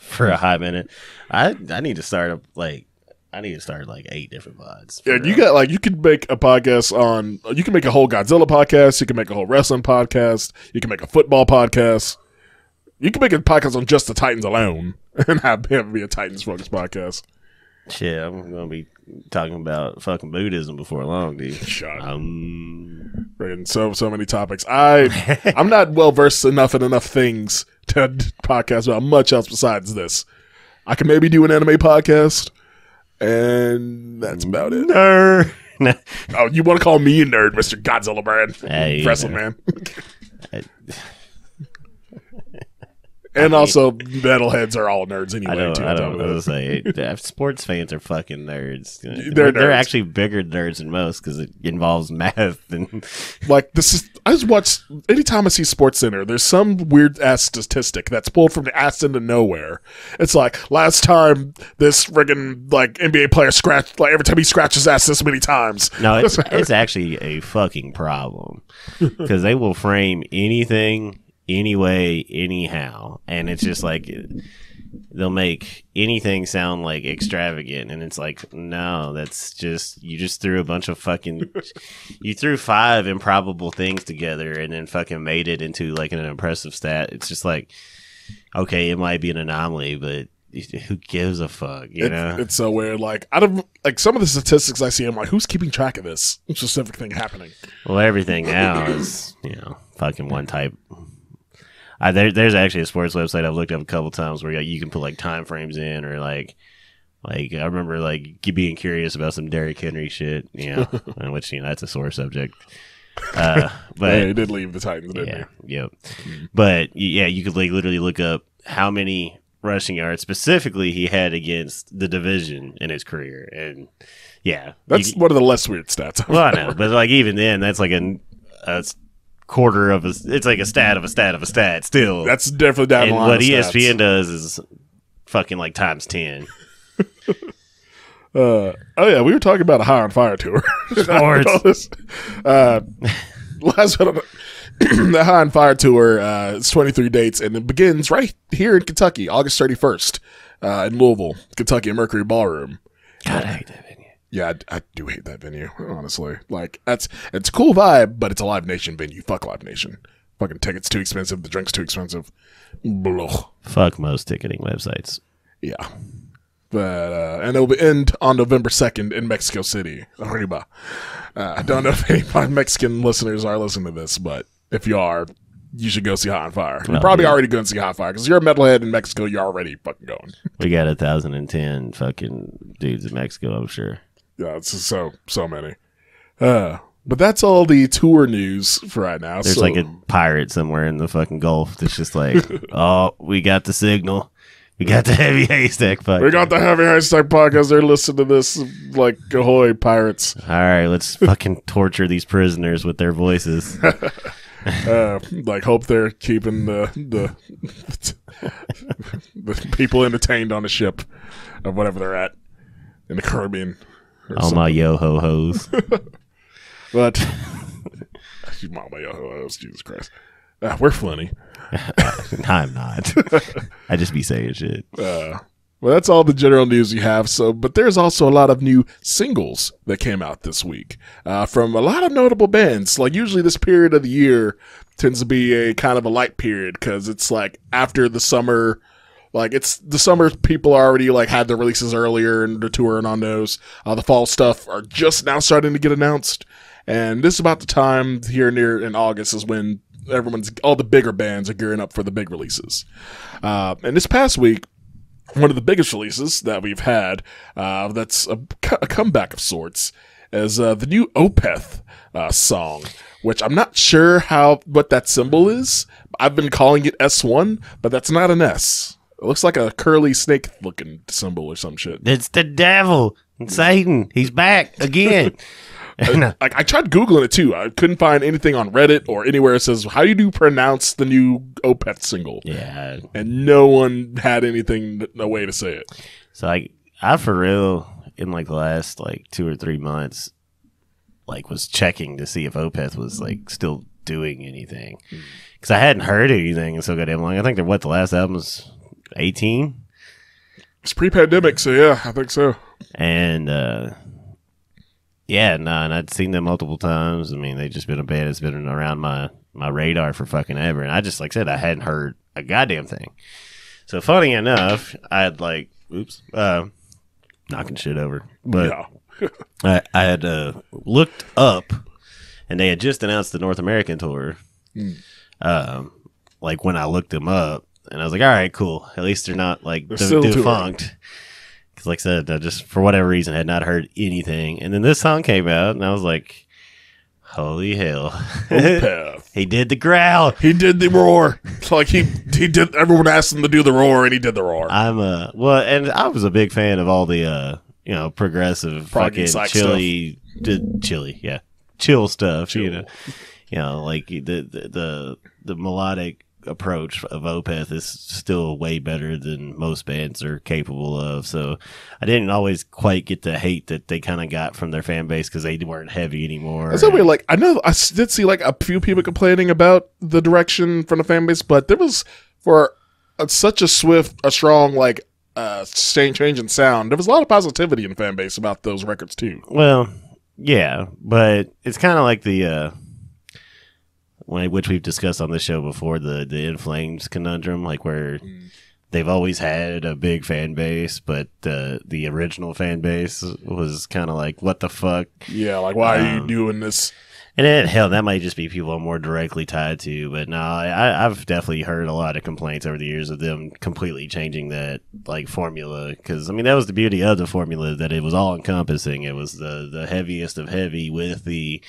for a hot minute. I I need to start up like I need to start like eight different pods. Yeah, you got like you could make a podcast on. You can make a whole Godzilla podcast. You can make a whole wrestling podcast. You can make a football podcast. You can make a podcast on just the Titans alone and it be a Titans focused podcast. shit. I'm gonna be talking about fucking Buddhism before long, dude. Shut. Um, Freaking so so many topics. I I'm not well versed enough in enough things to podcast about much else besides this. I can maybe do an anime podcast, and that's about it. nerd. Oh, you want to call me a nerd, Mister Godzilla Brand, Hey, wrestling man. man? and also, metalheads are all nerds anyway. I don't. too, I don't know. that. Say sports fans are fucking nerds. They're They're, they're nerds. actually bigger nerds than most because it involves math and Like this is. I just watch. Anytime I see Sports Center, there's some weird ass statistic that's pulled from the ass into nowhere. It's like last time this friggin' like NBA player scratched. Like every time he scratches ass this many times. No, it's, it's actually a fucking problem because they will frame anything, anyway, anyhow, and it's just like they'll make anything sound like extravagant, and it's like no, that's just you just threw a bunch of fucking you threw five improbable things together and then fucking made it into like an impressive stat. It's just like okay, it might be an anomaly, but who gives a fuck, you It's, know? it's so weird. Like out of like some of the statistics I see, I'm like, who's keeping track of this specific thing happening? Well, everything now is you know fucking one type. I, there, there's actually a sports website I've looked up a couple times where like, you can put like time frames in or like like I remember like being curious about some Derrick Henry shit, you know, and which you know that's a sore subject. Uh, but Hey, he did leave the Titans, didn't yeah, yep. But yeah, you could like literally look up how many rushing yards specifically he had against the division in his career, and yeah. That's you- one of the less weird stats. well, I know, but like even then, that's like an, a s- quarter of a. It's like a stat of a stat of a stat still. That's definitely down and the line. what of ESPN stats. does is fucking like times ten. Uh, oh yeah, we were talking about a high on fire tour. Sports. uh, last one, the high on fire tour. Uh, it's 23 dates, and it begins right here in Kentucky, August 31st, uh, in Louisville, Kentucky, Mercury Ballroom. God, I hate that venue. Yeah, I, I do hate that venue, honestly. Like that's it's a cool vibe, but it's a Live Nation venue. Fuck Live Nation. Fucking tickets too expensive. The drinks too expensive. Blah. Fuck most ticketing websites. Yeah. But uh, and it'll be end on November second in Mexico City. Arriba. Uh, I don't know if any of my Mexican listeners are listening to this, but if you are, you should go see Hot on Fire. You're Oh, probably yeah. already going to see Hot on Fire because you're a metalhead in Mexico. You're already fucking going. We got a thousand and ten fucking dudes in Mexico. I'm sure. Yeah, it's so so many. Uh, but that's all the tour news for right now. There's so, like a pirate somewhere in the fucking Gulf that's just like, oh, we got the signal. We got the heavy haystack. Fuck. we got the Heavy haystack podcast. They're listening to this like ahoy pirates. All right, let's fucking torture these prisoners with their voices. uh, like hope they're keeping the the the people entertained on the ship of whatever they're at in the Caribbean. Or All my yo ho hos. But mama, yo ho hos, Jesus Christ, ah, we're funny. I'm not. I just be saying shit. Uh, well, that's all the general news you have. So, but there's also a lot of new singles that came out this week uh, from a lot of notable bands. Like usually, this period of the year tends to be a kind of a light period because it's like after the summer Like it's the summer people already like had their releases earlier and they're touring on those. Uh, the fall stuff are just now starting to get announced, and this is about the time here near in August is when everyone's all the bigger bands are gearing up for the big releases. Uh, and this past week, one of the biggest releases that we've had uh, that's a, a comeback of sorts is uh, the new Opeth uh, song, which I'm not sure how what that symbol is. I've been calling it S1, but that's not an S. It looks like a curly snake looking symbol or some shit. It's the devil, Satan. He's back again. I, I, tried googling it too. I couldn't find anything on Reddit or anywhere that says how do you pronounce the new Opeth single. Yeah, and no one had anything no way to say it. So like I for real in like the last like two or three months, like was checking to see if Opeth was like still doing anything hmm. because I hadn't heard anything in so goddamn long. I think they're what the last album's 18. It's pre-pandemic, so yeah, I think so. And uh, yeah, no, and I'd seen them multiple times. I mean, they've just been a band that's been around my my radar for fucking ever. And I just like said, I hadn't heard a goddamn thing. So funny enough, I had like, oops, uh, knocking shit over, but yeah. I, I had uh, looked up, and they had just announced the North American tour. Mm. Um, like when I looked them up, and I was like, "All right, cool. At least they're not like They're de- defunct." Because, like I said, I just for whatever reason had not heard anything, and then this song came out, and I was like, "Holy hell!" He did the growl. He did the roar. Like he he did. Everyone asked him to do the roar, and he did the roar. I'm uh well, and I was a big fan of all the uh you know progressive Prog and fucking chilly, d- chilly, yeah, chill stuff. You know, you know, like the the the, the melodic approach of Opeth is still way better than most bands are capable of. So I didn't always quite get the hate that they kind of got from their fan base because they weren't heavy anymore. That's weird. Like I know I did see like a few people complaining about the direction from the fan base, but there was for a, such a swift, a strong like uh change change in sound. There was a lot of positivity in the fan base about those records too. Well, yeah, but it's kind of like the uh, which we've discussed on the show before the the In Flames conundrum, like where they've always had a big fan base, but uh, the original fan base was kind of like, what the fuck? Yeah, like why are you Um, doing this? And then, hell, that might just be people I'm more directly tied to. But no, I, I've definitely heard a lot of complaints over the years of them completely changing that like formula. Because I mean, that was the beauty of the formula that it was all encompassing. It was the the heaviest of heavy with the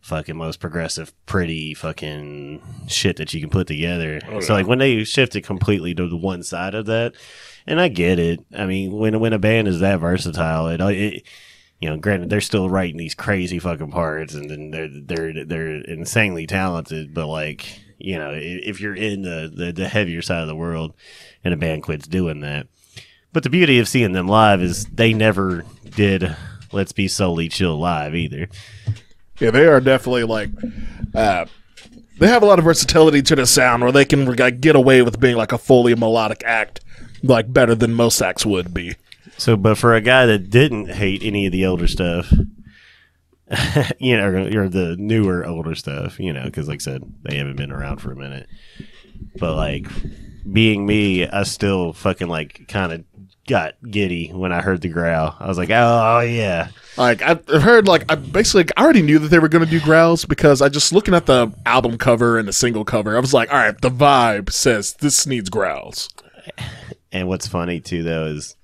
fucking most progressive, pretty fucking shit that you can put together. Oh, so like when they shifted completely to the one side of that, and I get it. I mean, when when a band is that versatile, it it you know, granted they're still writing these crazy fucking parts, and then they're they're they're insanely talented. But like, you know, if you're in the, the the heavier side of the world, and a band quits doing that, but the beauty of seeing them live is they never did. Let's be solely chill live either. Yeah, they are definitely like uh they have a lot of versatility to the sound where they can like, get away with being like a fully melodic act like better than most acts would be. So, but for a guy that didn't hate any of the older stuff, you know, or, or the newer older stuff, you know, because like I said, they haven't been around for a minute. But like being me, I still fucking like kind of got giddy when I heard the growl. I was like, oh yeah, Like I've heard, like I basically I already knew that they were going to do growls because I just looking at the album cover and the single cover, I was like, all right, the vibe says this needs growls. And what's funny too, though, is,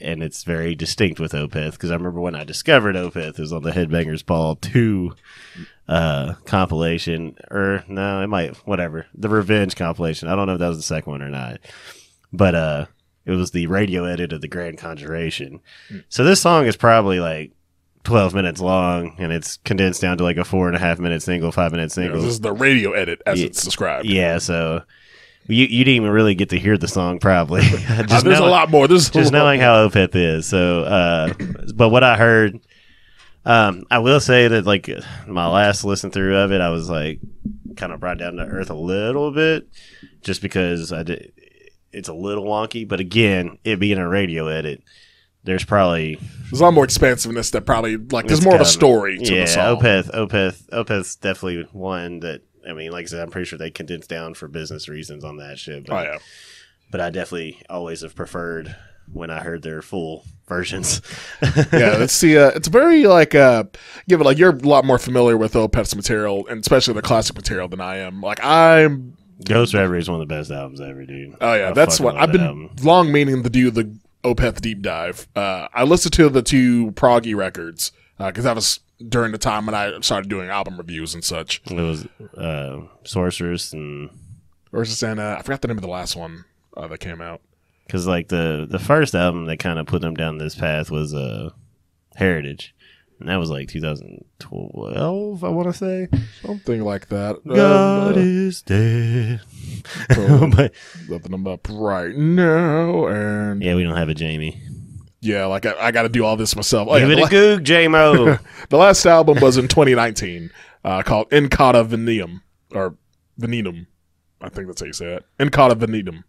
and it's very distinct with Opeth because I remember when I discovered Opeth it was on the Headbangers Ball two uh, compilation, or no, it might whatever the Revenge compilation. I don't know if that was the second one or not, but uh, it was the radio edit of the Grand Conjuration. So this song is probably like. 12 minutes long and it's condensed down to like a four and a half minute single five minute single this is the radio edit as Yeah. it's described. yeah so you, you didn't even really get to hear the song probably Uh, just there's a lot more. There's a just knowing how Opeth is. So, uh, but what I heard, um, I will say that like my last listen through of it, I was like kind of brought down to earth a little bit, just because I did. It's a little wonky, but again, it being a radio edit, there's probably there's a lot more expansiveness that probably like there's more of a story to yeah. the song. Opeth, Opeth, Opeth's definitely one that I mean, like I said, I'm pretty sure they condensed down for business reasons on that shit. But Oh yeah. but I definitely always have preferred when I heard their full versions. yeah, let's see. Uh, it's very like uh, give it like you're a lot more familiar with Opeth's material and especially the classic material than I am. Like I'm. Ghost Reverie is one of the best albums ever, dude. Oh yeah, I that's what I've that been album. long meaning to do the Opeth deep dive. Uh, I listened to the two proggy records because that was during the time when I started doing album reviews and such. It was uh, Sorceress and Or just and uh, I forgot the name of the last one uh, that came out. because like the the first album that kind of put them down this path was uh Heritage, and that was like 2012, I want to say. Something like that. God Um, is dead, uh, but them up right now, and yeah, we don't have a Jamie. yeah, like I, I got to do all this myself. Oh, yeah, Give the, it a la- goog, J-Mo. the last album was in 2019, uh, called In Cauda Venenum or Venenum. I think that's how you say it. In Cauda Venenum.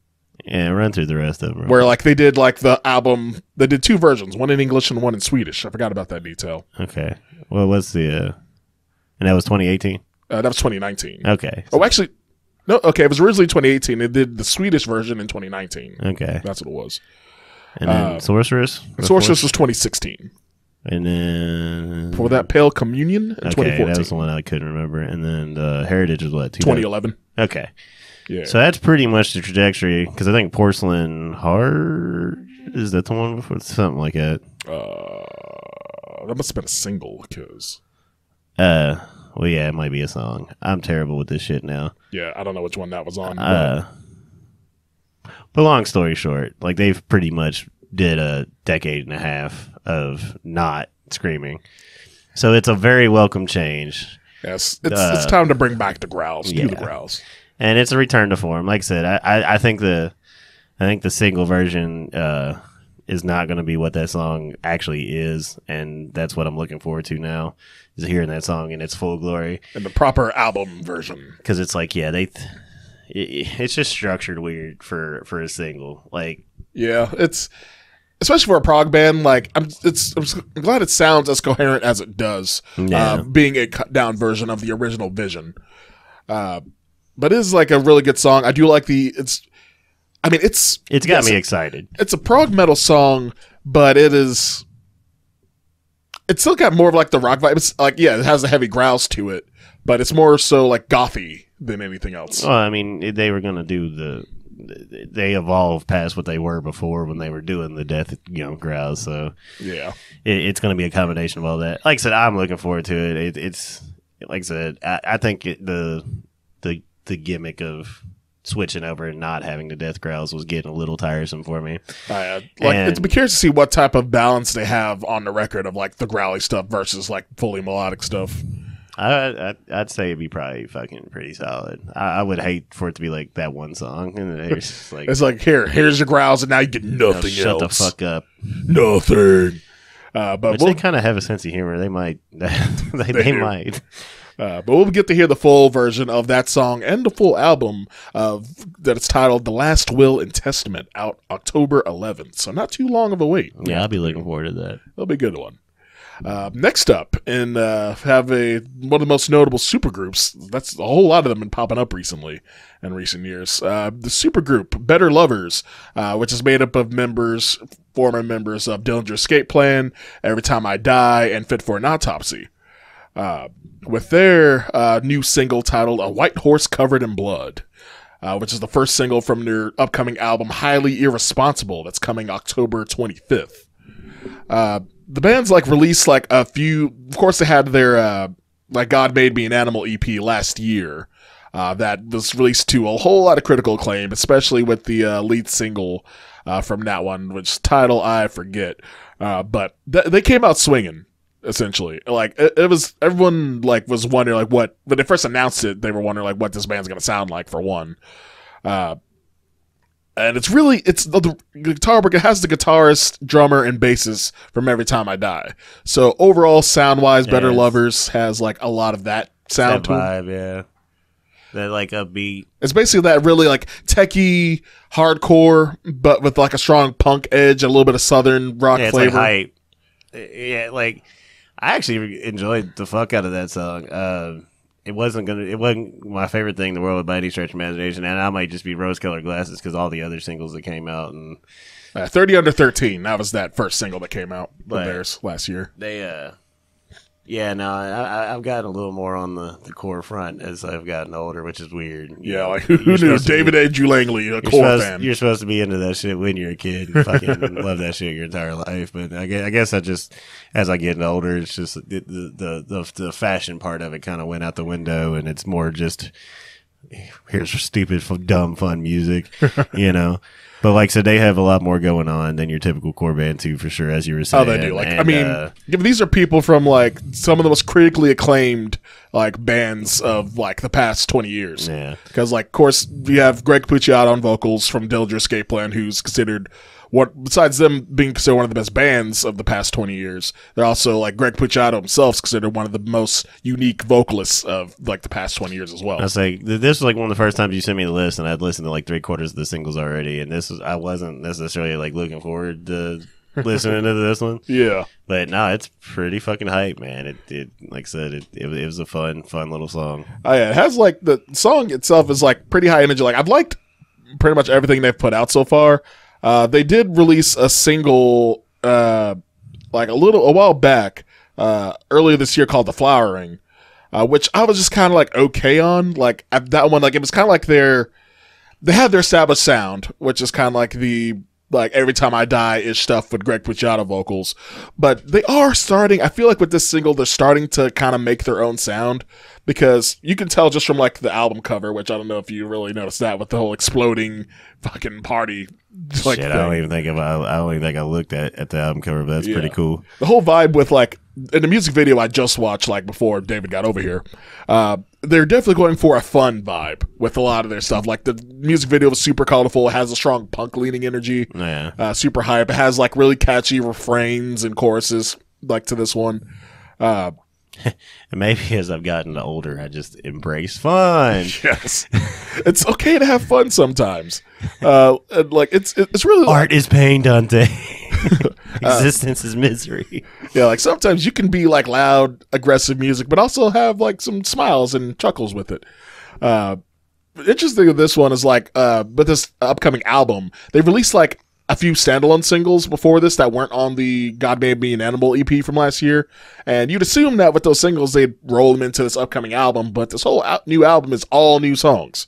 Yeah, run through the rest of them. where like they did like the album they did two versions one in english and one in swedish i forgot about that detail okay, well, what's the? Uh, and that was 2018. uh, that was 2019 Okay, oh actually no okay it was originally 2018 they did the swedish version in 2019 okay, that's what it was and then uh, Sorceress. sorceress was 2016 and then for that pale communion in Okay, that 2014 was the one I couldn't remember. And then the Heritage was what? 2011 Okay, yeah so that's pretty much the trajectory. Because I think Porcelain Heart is that the one before something like that. uh that must have been a single because Uh, well, yeah, it might be a song. I'm terrible with this shit now. yeah i don't know which one that was on but- Uh, but long story short, like they've pretty much did a decade and a half of not screaming. So it's a very welcome change. yes it's, uh, it's time to bring back the growls do the growls and it's a return to form. Like I said, I, I, I think the I think the single version uh, is not going to be what that song actually is, and that's what I'm looking forward to now is hearing that song in its full glory. in the proper album version Because it's like, yeah, they, th- it, it's just structured weird for for a single. Like, Yeah, it's especially for a prog band. Like I'm, it's I'm glad it sounds as coherent as it does, Yeah. uh, being a cut down version of the original Vision. Uh, but it is like a really good song. I do like the it's. I mean, it's it's got yes, me excited. It's a prog metal song, but it is. It's still got more of like the rock vibe. It's like yeah, it has the heavy growls to it, but it's more so like gothy than anything else. Well, I mean, they were going to do the. They evolved past what they were before when they were doing the death, you know, growls. So Yeah, it, it's going to be a combination of all that. Like I said, I'm looking forward to it. it it's like I said, I, I think it, the the gimmick of switching over and not having the death growls was getting a little tiresome for me. I, uh, like And- it's be curious to see what type of balance they have on the record of like the growly stuff versus like fully melodic stuff. I, I I'd say it'd be probably fucking pretty solid. I, I would hate for it to be like that one song and then it's like It's like here, here's your growls, and now you get nothing shut else. the fuck up. Nothing. Uh, but we'll, they kind of have a sense of humor. They might. they They they might. Uh, but we'll get to hear the full version of that song and the full album of that it's titled "The Last Will and Testament" out October 11th. So not too long of a wait. Yeah, I'll be looking forward to that. It'll be a good one. Uh, next up, and uh, have a one of the most notable supergroups. That's a whole lot of them been popping up recently in recent years. Uh, the supergroup Better Lovers, uh, which is made up of members, former members of Dillinger Escape Plan, Every Time I Die, and Fit for an Autopsy. With their uh, new single titled "A White Horse Covered in Blood." Uh, which is the first single from their upcoming album "Highly Irresponsible" that's coming October 25th uh, the band's like released like a few. Of course, they had their uh, like "God Made Me an Animal" EP last year. Uh, that was released to a whole lot of critical acclaim, especially with the uh, lead single uh, from that one, which title I forget. Uh, but th- they came out swinging, essentially. Like it, it was everyone like was wondering like what when they first announced it, they were wondering like what this band's gonna sound like for one. Uh, and it's really it's the, the guitar work. It has the guitarist, drummer, and bassist from Every Time I Die. So overall, sound wise, Better Yes. Lovers has like a lot of that sound That to it. vibe, yeah. That like upbeat. It's basically that really like techie hardcore, but with like a strong punk edge, a little bit of southern rock Yeah, it's flavor. like hype. Yeah, like I actually enjoyed the fuck out of that song. Uh, it wasn't gonna. It wasn't my favorite thing in the world by any stretch of imagination, and I might just be rose-colored glasses because all the other singles that came out and Uh, 30 under 13. That was that first single that came out theirs last year. they uh yeah no I, i've gotten a little more on the, the core front as i've gotten older which is weird. You Yeah, know, like who knew? to be- David Andrew Langley, a core supposed, fan? you're supposed to be into that shit when you're a kid and fucking love that shit your entire life but I guess, I guess I just as I get older it's just the the the, the, the fashion part of it kind of went out the window and it's more just here's stupid f- dumb fun music you know but like so they have a lot more going on than your typical core band too for sure as you were saying, Oh, they do. Like, I mean, uh, these are people from like some of the most critically acclaimed like bands of like the past twenty years. yeah Because, like, of course, you have Greg Puciato on vocals from Dillinger Escape Plan, who's considered what, besides them being considered one of the best bands of the past 20 years, they're also, like, Greg Puciato himself is considered one of the most unique vocalists of, like, the past 20 years as well. I was like, this was like one of the first times you sent me the list, and I'd listened to like three quarters of the singles already, and this was I wasn't necessarily like looking forward to listening to this one, yeah. but no, it's pretty fucking hype, man. It, it like I said, it, it, it was a fun, fun little song. Oh, yeah. It has, like, the song itself is, like, pretty high energy. Like, I've liked pretty much everything they've put out so far. Uh, they did release a single, uh, like, a little, a while back, uh, earlier this year called The Flowering. uh, which I was just kind of like okay on. Like at that one, like it was kind of like their they had their Sabbath sound, which is kind of like the like every time I die ish stuff with Greg Puciato vocals. But they are starting. I feel like with this single, they're starting to kind of make their own sound because you can tell just from like the album cover, which I don't know if you really noticed that with the whole exploding fucking party. Like Shit, I don't even think if I, I don't even think I looked at, at the album cover, but that's Yeah. pretty cool. the whole vibe with like in the music video I just watched like before David got over here, uh, they're definitely going for a fun vibe with a lot of their stuff. Like the music video was super colorful, it has a strong punk leaning energy, Yeah, uh, super hype. It has like really catchy refrains and choruses like to this one. Uh, maybe as I've gotten older, I just embrace fun. yes, it's okay to have fun sometimes. Uh, and, like it's it's really like, Art is pain, Donte. Existence is misery. Yeah, like sometimes you can be like loud, aggressive music, but also have like some smiles and chuckles with it. Uh, interesting with this one is like, uh, with this upcoming album, they released like a few standalone singles before this that weren't on the God Made Me an Animal EP from last year, and you'd assume that with those singles they'd roll them into this upcoming album, but this whole al- new album is all new songs.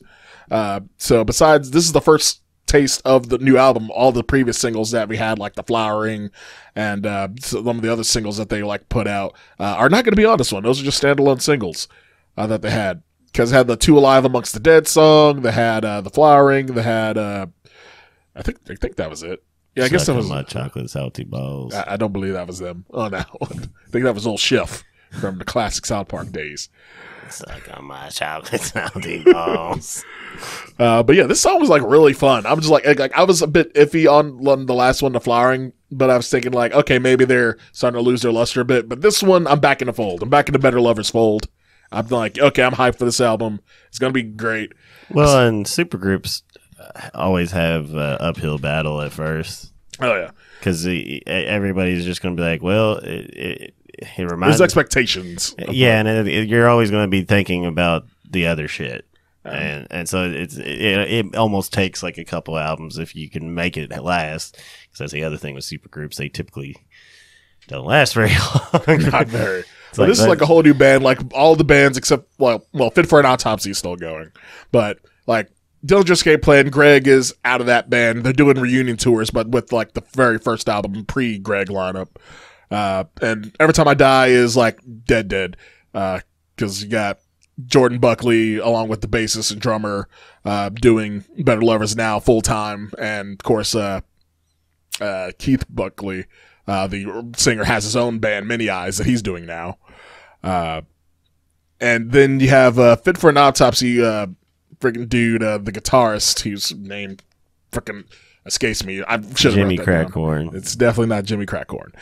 Uh, so besides, this is the first taste of the new album. All the previous singles that we had, like the flowering and uh, some of the other singles that they like put out, uh, are not going to be on this one. Those are just standalone singles uh, that they had because they had the Two Alive Amongst the Dead" song. They had uh, the flowering. They had, uh, I think, I think that was it. Yeah, I guess that Suck was. my chocolate salty balls. I, I don't believe that was them on that one. I think that was old Chef from the classic South Park days. Suck on my chocolate salty balls. Uh, but yeah, this song was like really fun. I'm just like, like I was a bit iffy on, on the last one, the flowering, but I was thinking like, okay, maybe they're starting to lose their luster a bit. But this one, I'm back in the fold. I'm back in the Better Lovers fold. I'm like, okay, I'm hyped for this album. It's gonna be great. Well, and supergroups always have uh, uphill battle at first Oh yeah, because everybody's just going to be like, well, it, it, it reminds there's expectations. yeah, and it, you're always going to be thinking about the other shit. Um, and and so it's it, it almost takes like a couple albums if you can make it last. Because that's the other thing with supergroups; they typically don't last very long. not very. So like this is like a whole new band. Like all the bands except well, well, Fit for an Autopsy is still going, but like Dillinger Escape Plan, Greg is out of that band. They're doing reunion tours, but with like the very first album pre Greg lineup. Uh, and every time I die is like dead, dead. Because you got Jordan Buckley along with the bassist and drummer uh, doing Better Lovers now full time, and of course uh, uh, Keith Buckley, uh, the singer, has his own band, Many Eyes, that he's doing now. Uh, and then you have uh, Fit for an Autopsy, uh, freaking dude, uh, the guitarist, whose name freaking escapes me. I should have Jimmy down. Crackhorn, It's definitely not Jimmy Crackhorn.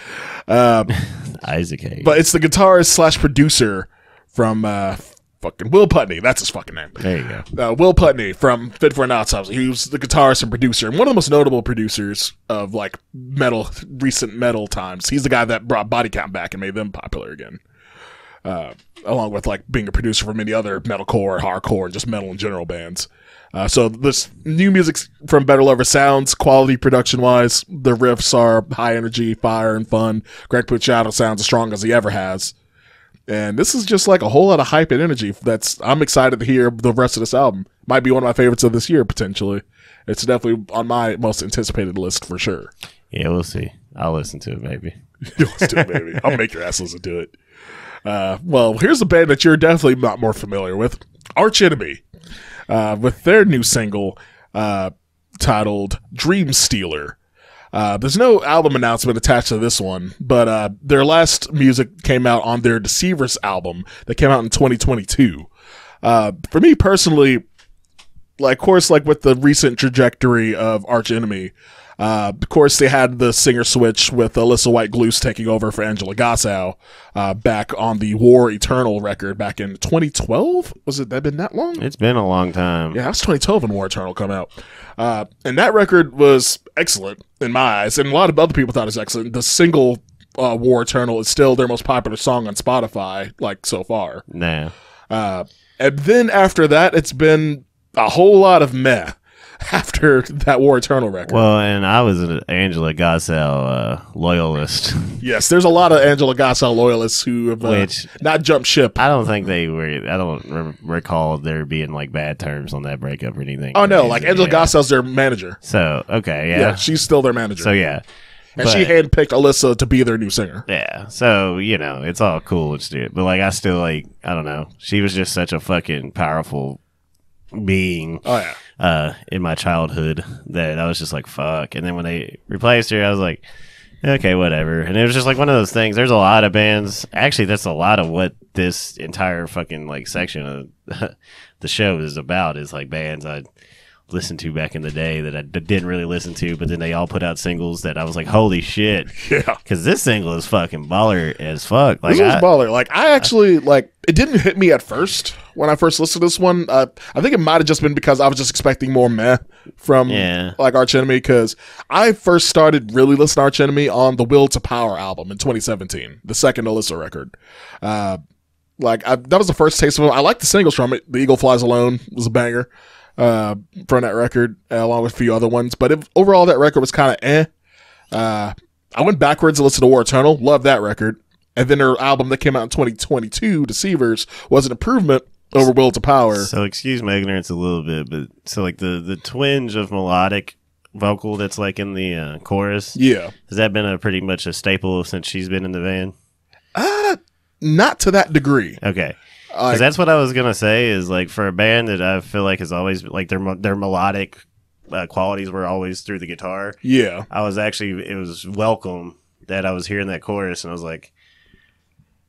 Uh, Isaac Hayes. but it's the guitarist slash producer from uh, fucking Will Putney. That's his fucking name. there you go. Uh, Will Putney from Fit for an Autopsy. He was the guitarist and producer, and one of the most notable producers of like metal, recent metal times. He's the guy that brought Body Count back and made them popular again. Uh, along with like being a producer for many other metalcore, hardcore, and just metal in general bands. Uh, so this new music from Better Lover sounds quality production wise. The riffs are high energy, fire, and fun. Greg Puciato sounds as strong as he ever has. And this is just like a whole lot of hype and energy. That's I'm excited to hear the rest of this album. Might be one of my favorites of this year potentially. It's definitely on my most anticipated list for sure. Yeah, we'll see. I'll listen to it maybe. Let's do it, baby. I'll make your ass listen to it. Uh, well, here's a band that you're definitely not more familiar with Arch Enemy, uh, with their new single uh, titled Dream Stealer. Uh, there's no album announcement attached to this one, but uh, their last music came out on their Deceivers album that came out in 2022. Uh, for me personally, like, of course, like with the recent trajectory of Arch Enemy, uh, of course, they had the singer switch with Alissa White-Gluz taking over for Angela Gossow uh, back on the War Eternal record back in 2012. Was it that been that long? It's been a long time. Yeah, that was 2012 when War Eternal come out. Uh, and that record was excellent in my eyes, and a lot of other people thought it was excellent. The single uh, War Eternal is still their most popular song on Spotify, like so far. Nah. Uh, and then after that, it's been a whole lot of meh after that War Eternal record. Well, and I was an Angela Gossow uh, loyalist, yes, there's a lot of Angela Gossow loyalists who have uh, which not jumped ship. I don't think they were. I don't re- recall there being like bad terms on that breakup or anything. Oh no, like Angela yeah. Their manager. So okay, Yeah. yeah. she's still their manager. So yeah, and she handpicked Alissa to be their new singer. Yeah, so you know it's all cool and shit, but like I still like I don't know. She was just such a fucking powerful being Oh yeah. Uh, in my childhood that I was just like fuck. And then when they replaced her, I was like, okay, whatever. And it was just like one of those things. There's a lot of bands. Actually, that's a lot of what this entire fucking like section of the show is about. Is like bands I listened to back in the day that I d- didn't really listen to, but then they all put out singles that I was like, holy shit. Yeah. Because this single is fucking baller as fuck. Like, this was I, baller. Like I actually like it didn't hit me at first when I first listened to this one. Uh, I think it might have just been because I was just expecting more meh from Yeah. like Arch Enemy because I first started really listening to Arch Enemy on the Will to Power album in 2017, the second Alyssa record. Uh, like I, that was the first taste of it. I like the singles from it. The Eagle Flies Alone was a banger uh, from that record, uh, along with a few other ones. But it, overall, that record was kind of eh. Uh, I went backwards and listened to War Eternal. Love that record. And then her album that came out in 2022, Deceivers, was an improvement over Will to Power. So excuse my ignorance a little bit, but so like the the twinge of melodic vocal that's like in the uh, chorus Yeah. has that been a pretty much a staple since she's been in the band? Uh, not to that degree. Okay, because that's what I was gonna say is like for a band that I feel like has always like their their melodic uh, qualities were always through the guitar. yeah. I was actually it was welcome that I was hearing that chorus and I was like.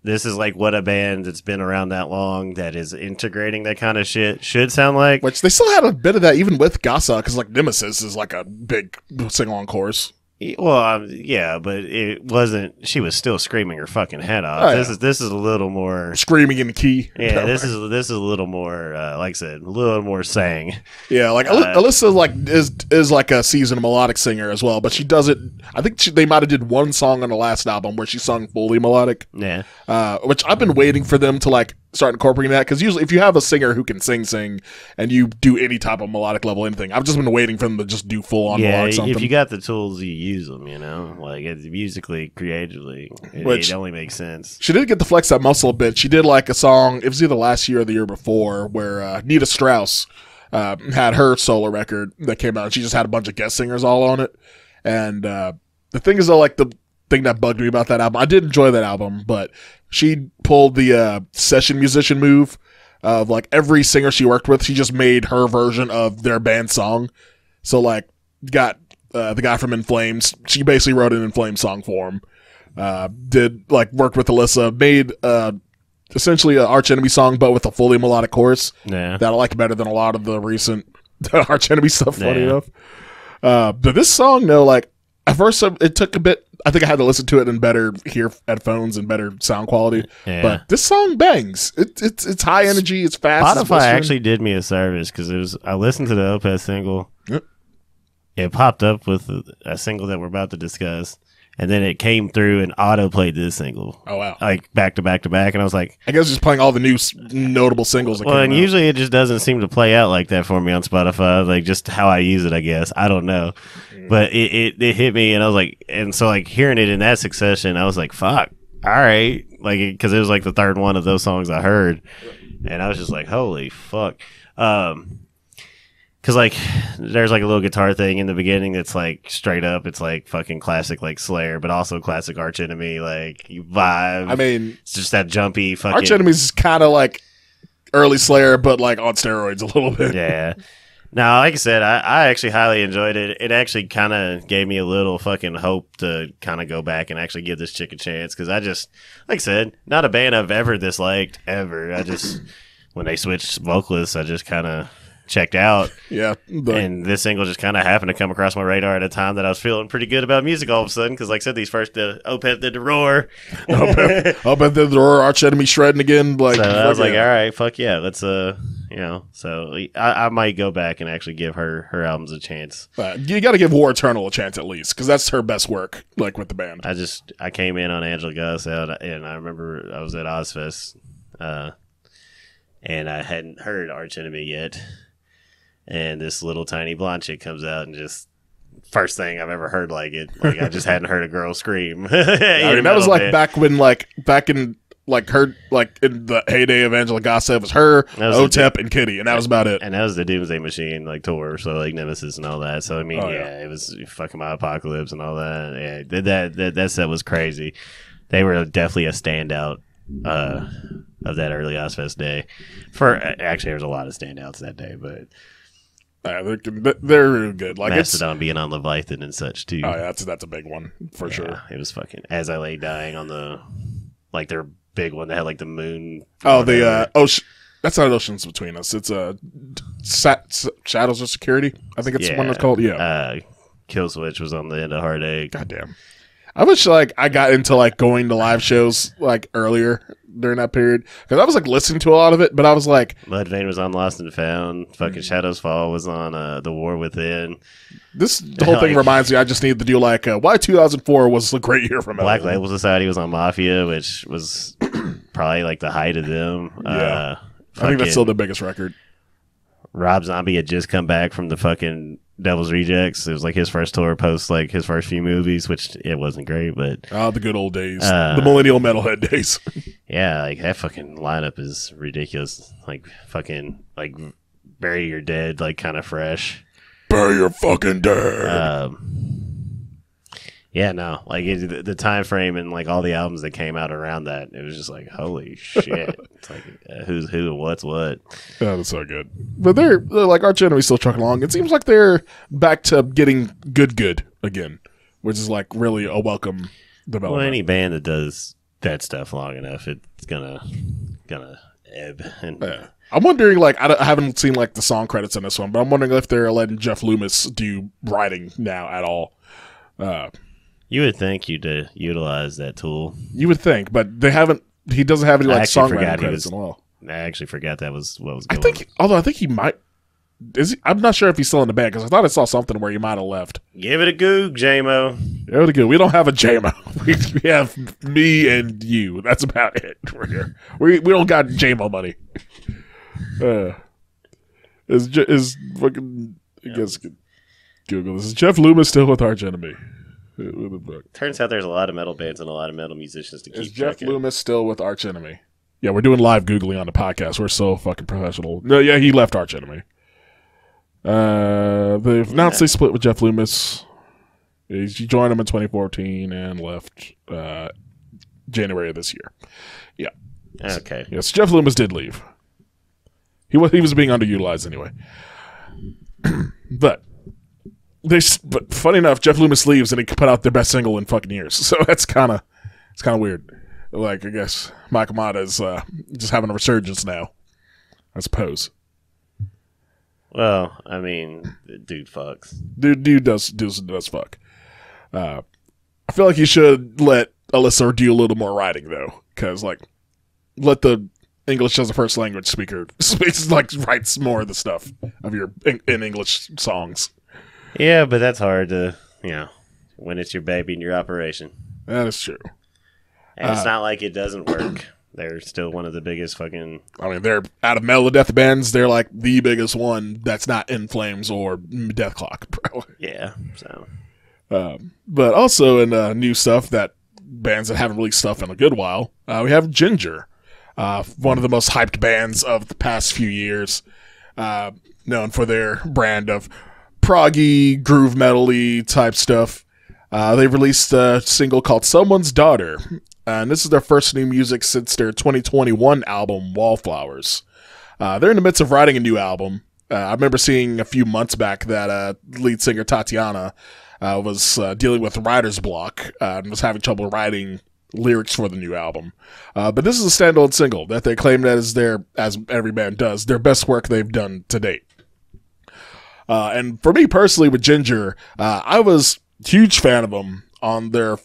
This is like what a band that's been around that long that is integrating that kind of shit should sound like. Which they still had a bit of that even with Gossow, because like Nemesis is like a big sing along chorus. Well, um, yeah, but it wasn't. She was still screaming her fucking head off. Oh, this is this is a little more. Screaming in the key. Yeah, this is this is a little more. Uh, like I said, a little more sang. Yeah, like Uh, Aly- Alissa like is is like a seasoned melodic singer as well, but she does it. I think she, they might have did one song on the last album where she sung fully melodic, Yeah, uh, which I've been waiting for them to like start incorporating that because usually if you have a singer who can sing, sing, and you do any type of melodic level anything, I've just been waiting for them to just do full on yeah. If you got the tools, you use them. You know, like it's musically, creatively, it, Which- it only makes sense. She did get to flex that muscle a bit. She did like a song. It was either last year or the year before, where uh, Nita Strauss uh, had her solo record that came out. and She just had a bunch of guest singers all on it. And uh, the thing is, though, like the thing that bugged me about that album, I did enjoy that album, but she pulled the uh, session musician move of like every singer she worked with, she just made her version of their band song. So like, got uh, the guy from In Flames. She basically wrote an In Flames song for him uh, did like worked with Alissa, made uh, essentially an Arch Enemy song, but with a fully melodic chorus Yeah, that I like better than a lot of the recent Arch Enemy stuff. Funny Yeah. enough, uh, but this song, though, like at first it took a bit. I think I had to listen to it in better hear headphones and better sound quality. yeah. But this song bangs. It, it's it's high energy. It's fast. Spotify blistering. actually did me a service because it was. I listened to the Opeth single. Yep. It popped up with a single that we're about to discuss, and then it came through and auto played this single Oh wow. like back to back to back, and I was like, I guess just playing all the new s- notable singles. Well, and out. usually it just doesn't seem to play out like that for me on Spotify, like just how I use it, I guess. I don't know, Mm. but it, it it hit me, and I was like, and so like hearing it in that succession, I was like, fuck, all right, like because it was like the third one of those songs I heard, and I was just like, holy fuck. Um, Cause like there's like a little guitar thing in the beginning that's like straight up, it's like fucking classic like Slayer, but also classic Arch Enemy like vibe. I mean, it's just that jumpy fucking Arch Enemies is kind of like early Slayer, but like on steroids a little bit. yeah. Now, like I said, I, I actually highly enjoyed it. It actually kind of gave me a little fucking hope to kind of go back and actually give this chick a chance because I just, like I said, not a band I've ever disliked ever. I just when they switched vocalists, I just kind of checked out, Yeah, the- and this single just kind of happened to come across my radar at a time that I was feeling pretty good about music all of a sudden because, like I said, these first uh, Opeth did the roar. at, up the roar, Arch Enemy shredding again. Like So I was fuck like, all right, fuck yeah, let's uh, you know. So I, I might go back and actually give her her albums a chance. Uh, you got to give War Eternal a chance at least because that's her best work, like with the band. I just I came in on Angela Gossow, and I remember I was at Ozzfest, uh, and I hadn't heard Arch Enemy yet, and this little tiny blonde chick comes out and just. First thing I've ever heard like it, like I just hadn't heard a girl scream. I mean, that was like back when, like back in like her, like in the heyday of Angela Gossow, was her, was Otep, and Kittie, and that was about it. and that was the Doomsday Machine like tour, so like Nemesis and all that. So I mean, Oh, yeah, yeah. it was fucking my apocalypse and all that. Yeah, that that that, that set was crazy. They were definitely a standout uh, of that early Ozzfest day. For actually, there was a lot of standouts that day, but Uh, they're, they're really good. Like it's, Mastodon being on Leviathan and such too. oh yeah, that's that's a big one for Yeah, sure. it was fucking as I lay dying on the like their big one that had like the moon. Oh, the uh, ocean. That's not oceans between us. It's a uh, shadows are security. I think it's one Yeah. that's called. Yeah. uh, Killswitch was on the end of Heartache. Goddamn. I wish like I got into like going to live shows like earlier during that period because I was like listening to a lot of it, but I was like, Mudvayne was on Lost and Found. Fucking Shadows Fall was on uh, The War Within. this the whole thing Like- reminds me. I just need to do like uh, why 2004 was a great year for metal. Black Label Society was on Mafia, which was probably like the height of them. Yeah. Uh, I think that's still the biggest record. Rob Zombie had just come back from the fucking Devil's Rejects. It was like his first tour post like his first few movies, which it wasn't great, but Oh, the good old days, Uh, the millennial metalhead days. yeah, like that fucking lineup is ridiculous. Like fucking like bury your dead, like kind of fresh. Bury your fucking dead. Um, yeah, no, like it, the, the time frame and like all the albums that came out around that, it was just like holy shit. it's like uh, who's who and what's what. Oh, that's so good. But they're, they're like Arch Enemy's still trucking along. It seems like they're back to getting good, good again, which is like really a welcome development. Well, any band that does that stuff long enough, it's gonna gonna ebb. And Yeah. I'm wondering, like, I, I haven't seen like the song credits in this one, but I'm wondering if they're letting Jeff Loomis do writing now at all. Uh, you would think you'd uh, utilize that tool. you would think, but they haven't. He doesn't have any I like songwriting credits was- in a while. I actually forgot that was what was I going. think, although I think he might. Is he, I'm not sure if he's still in the band because I thought I saw something where he might have left. Give it a goog, JMO. Give it a good. We don't have a JMO. We, we have me and you. That's about it. We're here. We we don't got JMO money. Uh, is is fucking? I guess Google this. Is Jeff Loomis still with Arch Enemy? What the fuck? Turns out there's a lot of metal bands and a lot of metal musicians to keep Is Jeff track. Loomis still with Arch Enemy? Yeah, we're doing live googling on the podcast. We're so fucking professional. No, yeah, he left Arch Enemy. Uh, they've announced they split with Jeff Loomis. He joined him in 2014 and left uh, January of this year. Yeah. Okay. Yes, Jeff Loomis did leave. He was he was being underutilized anyway. but they but funny enough, Jeff Loomis leaves and he put out their best single in fucking years. So that's kind of it's kind of weird. Like I guess Mike Amott is uh, just having a resurgence now. I suppose. Well, I mean, dude fucks. Dude, dude does does does fuck. Uh, I feel like you should let Alissa do a little more writing though, because like let the English as a first language speaker speaks like writes more of the stuff of your in, in English songs. Yeah, but that's hard to, you know, when it's your baby and your operation. That is true. And it's Uh, not like it doesn't work. They're still one of the biggest fucking. I mean, they're out of metal death bands. They're like the biggest one that's not in flames or Dethklok, probably. Yeah. So Um, but also in uh, new stuff that bands that haven't released stuff in a good while, uh, we have Jinjer, uh, one of the most hyped bands of the past few years, uh, known for their brand of proggy, groove metally type stuff. Uh, they released a single called "Someone's Daughter," and this is their first new music since their 2021 album "Wallflowers." Uh, they're in the midst of writing a new album. Uh, I remember seeing a few months back that uh, lead singer Tatiana uh, was uh, dealing with writer's block and was having trouble writing lyrics for the new album. But this is a standalone single that they claim that is their, as every band does, their best work they've done to date. Uh, and for me personally, with Jinjer, uh, I was huge fan of them on their.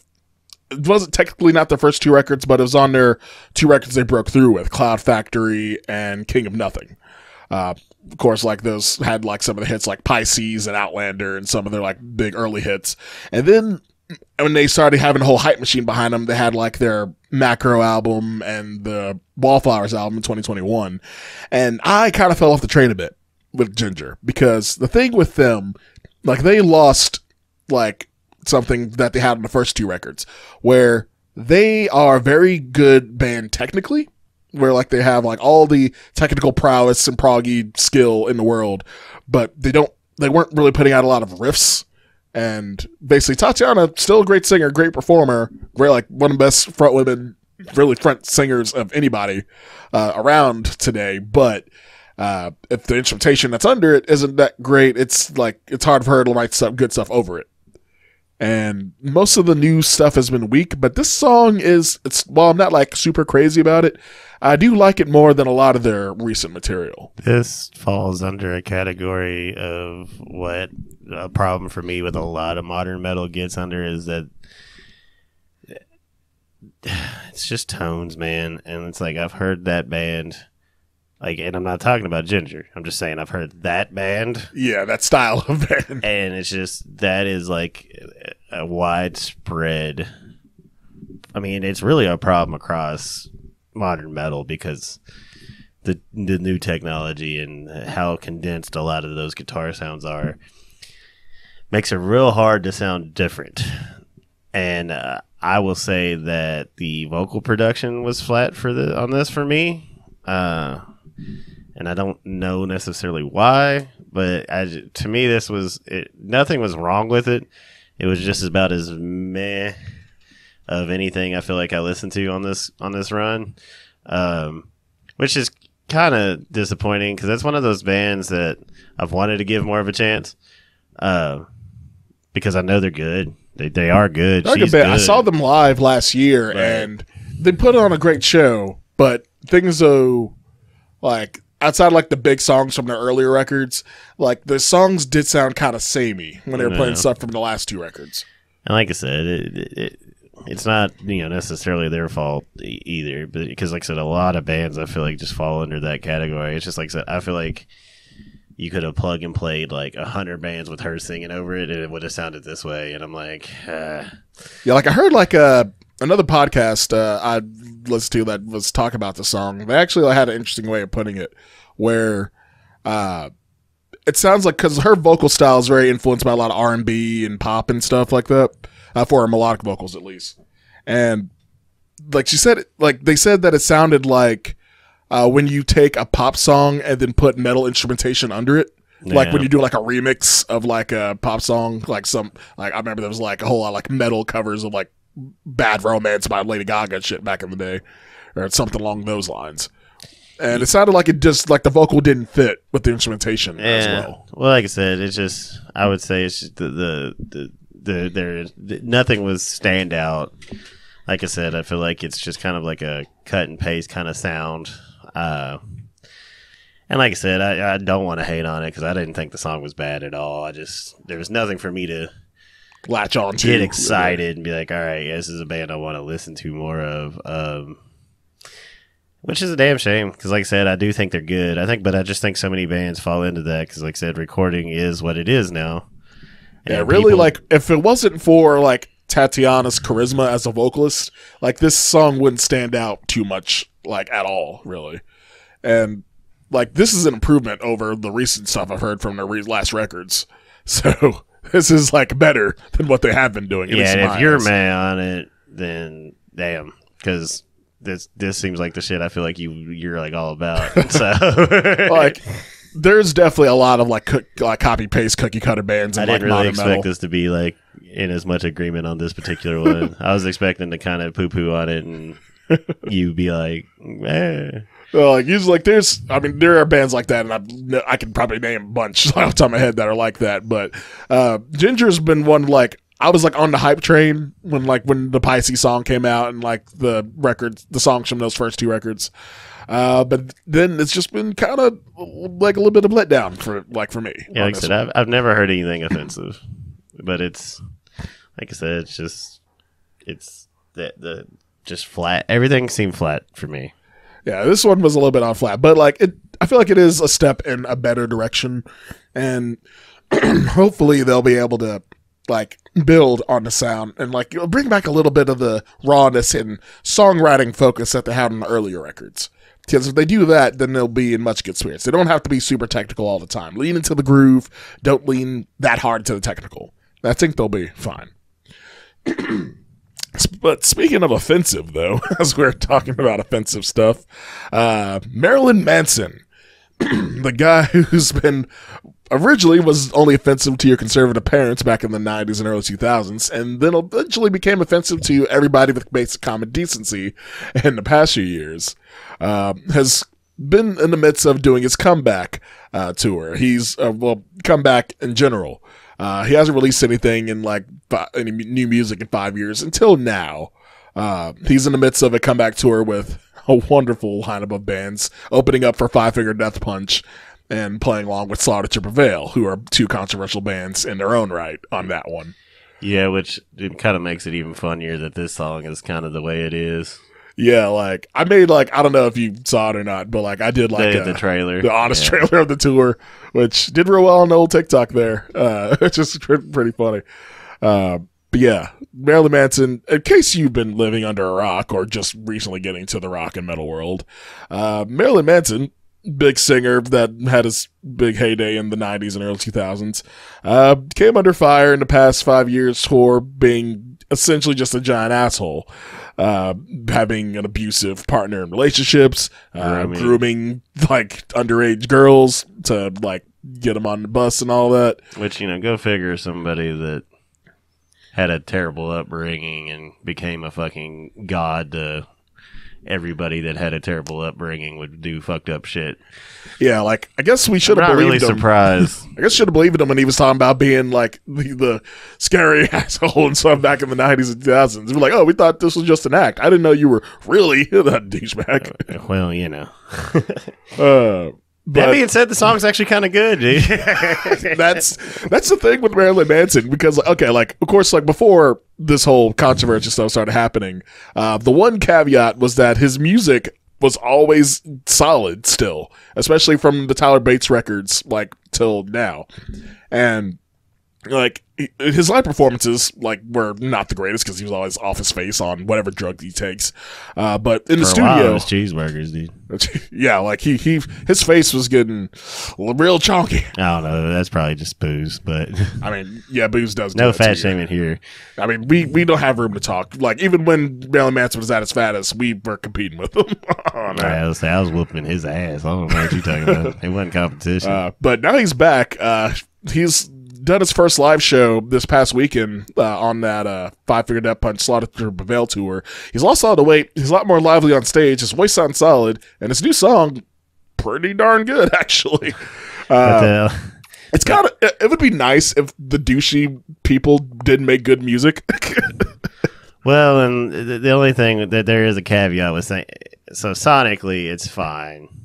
It wasn't technically not their first two records, but it was on their two records they broke through with Cloud Factory and King of Nothing. Uh, of course, like those had like some of the hits like Pisces and Outlander and some of their like big early hits. And then when they started having a whole hype machine behind them, they had like their Macro album and the Wallflowers album in 2021. And I kind of fell off the train a bit with Jinjer because the thing with them, like they lost like something that they had on the first two records where they are a very good band technically where like they have like all the technical prowess and proggy skill in the world, but they don't they weren't really putting out a lot of riffs. And basically Tatiana, still a great singer, great performer, great like one of the best front women, really front singers of anybody uh, around today. But uh, if the instrumentation that's under it isn't that great, it's like it's hard for her to write some good stuff over it. And most of the new stuff has been weak, but this song is it's while I'm not like super crazy about it, I do like it more than a lot of their recent material. this falls under a category of what a problem for me with a lot of modern metal gets under is that it's just tones, man. And it's like I've heard that band, like, and I'm not talking about Jinjer. I'm just saying I've heard that band, Yeah, that style of band. and it's just that is like a widespread. I mean, it's really a problem across modern metal because the the new technology and how condensed a lot of those guitar sounds are makes it real hard to sound different. And uh, I will say that the vocal production was flat for the on this for me, uh, and I don't know necessarily why, but I, to me this was it, nothing was wrong with it. It was just about as meh of anything I feel like I listened to on this on this run, um, which is kind of disappointing because that's one of those bands that I've wanted to give more of a chance, uh, because I know they're good. They they are good. Good I saw them live last year, Right. and they put on a great show. But things though, like outside like the big songs from their earlier records, like the songs did sound kind of samey when they were playing stuff from the last two records. And like I said, it, it, it it's not you know necessarily their fault e- either, but because like I said, a lot of bands I feel like just fall under that category. It's just like I said, I feel like you could have plug and played like a hundred bands with her singing over it, and it would have sounded this way. And I'm like, uh, Yeah, like I heard like uh, another podcast uh, I listened to that was talk about the song. They actually had an interesting way of putting it, where uh, it sounds like because her vocal style is very influenced by a lot of R and B and pop and stuff like that uh, for her melodic vocals at least. And like she said, like they said that it sounded like uh, when you take a pop song and then put metal instrumentation under it like when you do like a remix of like a pop song, like some like I remember there was like a whole lot of like metal covers of like Bad Romance by Lady Gaga shit back in the day, or something along those lines. And it sounded like it just like the vocal didn't fit with the instrumentation as Yeah. well. Well, like I said, it's just I would say it's just the the the, the there the, nothing was standout. Like I said, I feel like it's just kind of like a cut and paste kind of sound. Uh, and like I said, I, I don't want to hate on it because I didn't think the song was bad at all. I just there was nothing for me to Latch on to get excited and be like, all right, this is a band I want to listen to more of. Um, which is a damn shame because, like I said, I do think they're good. I think, but I just think so many bands fall into that because, like I said, recording is what it is now. Yeah, really. people- Like, if it wasn't for like Tatiana's charisma as a vocalist, like this song wouldn't stand out too much, like at all, really. And like, this is an improvement over the recent stuff I've heard from their re- last records. So this is like better than what they have been doing. yeah, and if you're mad on it, then damn, because this this seems like the shit I feel like you you're like all about. So like, there's definitely a lot of like cook, like copy paste cookie cutter bands I and like didn't really expect metal. us to be like in as much agreement on this particular one. I was expecting to kind of poo poo on it and you be like, eh. Well, like usually, like there's, I mean, there are bands like that, and I, I can probably name a bunch off the top of my head that are like that. But uh, Jinjer's been one like I was like on the hype train when like when the Pisces song came out and like the records, the songs from those first two records. Uh, but then it's just been kind of like a little bit of letdown for like for me. Yeah, like I said, I've, I've never heard anything offensive, but it's like I said, it's just it's the the just flat. Everything seemed flat for me. Yeah, this one was a little bit on flat, but like it, I feel like it is a step in a better direction, and hopefully they'll be able to like build on the sound and like bring back a little bit of the rawness and songwriting focus that they had on the earlier records. Because if they do that, then they'll be in much good spirits. They don't have to be super technical all the time. Lean into the groove. Don't lean that hard to the technical. I think they'll be fine. But speaking of offensive, though, as we're talking about offensive stuff, uh, Marilyn Manson, the guy who's been originally was only offensive to your conservative parents back in the 90s and early 2000s, and then eventually became offensive to everybody with basic common decency in the past few years, uh, has been in the midst of doing his comeback uh, tour. He's, uh, well, comeback in general. Uh, he hasn't released anything in like any new music in five years until now. Uh, he's in the midst of a comeback tour with a wonderful lineup of bands, opening up for Five Finger Death Punch and playing along with Slaughter to Prevail, who are two controversial bands in their own right on that one. Yeah, which it kind of makes it even funnier that this song is kind of the way it is. Yeah, like I made like I don't know if you saw it or not, but like I did like the, a- the trailer, the honest Yeah. trailer of the tour, which did real well on the old TikTok there. Uh, it's just pretty funny. Uh, but yeah, Marilyn Manson, in case you've been living under a rock or just recently getting to the rock and metal world, uh, Marilyn Manson, big singer that had his big heyday in the 90s and early 2000s, uh, came under fire in the past five years for being essentially just a giant asshole. Uh, having an abusive partner in relationships, uh, Grooming. grooming like underage girls to like get them on the bus and all that. Which you know, go figure. Somebody that had a terrible upbringing and became a fucking god to everybody that had a terrible upbringing would do fucked up shit. Yeah, like I guess we should have not really believed him. surprised. I guess should have believed him when he was talking about being like the, the scary asshole and stuff back in the nineties and two thousands. We're like, oh, we thought this was just an act. I didn't know you were really that douchebag. well, you know. Uh, That being said, the song's actually kind of good, dude. that's that's the thing with Marilyn Manson because okay, like of course, like before this whole controversy stuff started happening, uh, the one caveat was that his music was always solid still, especially from the Tyler Bates records, like till now, and like his live performances like were not the greatest because he was always off his face on whatever drug he takes, uh, but in the For while, studio, was cheeseburgers, dude. yeah, like he he his face was getting real chonky. I don't know. That's probably just booze, but I mean, yeah, booze does. no fat shaming here. I mean, we we don't have room to talk. Like even when Marilyn Manson was at his fattest, we were competing with him. on that. I was, I was whooping his ass. I don't know what you're talking about. It wasn't competition. Uh, but now he's back. Uh, he's done his first live show this past weekend uh, on that uh, Five Finger Death Punch Slaughter to Prevail tour. He's lost all the weight. He's a lot more lively on stage. His voice sounds solid, and his new song pretty darn good actually. Uh, it's kind of it would be nice if the douchey people did make good music. well, and the, the only thing that there is a caveat with saying, so sonically, it's fine.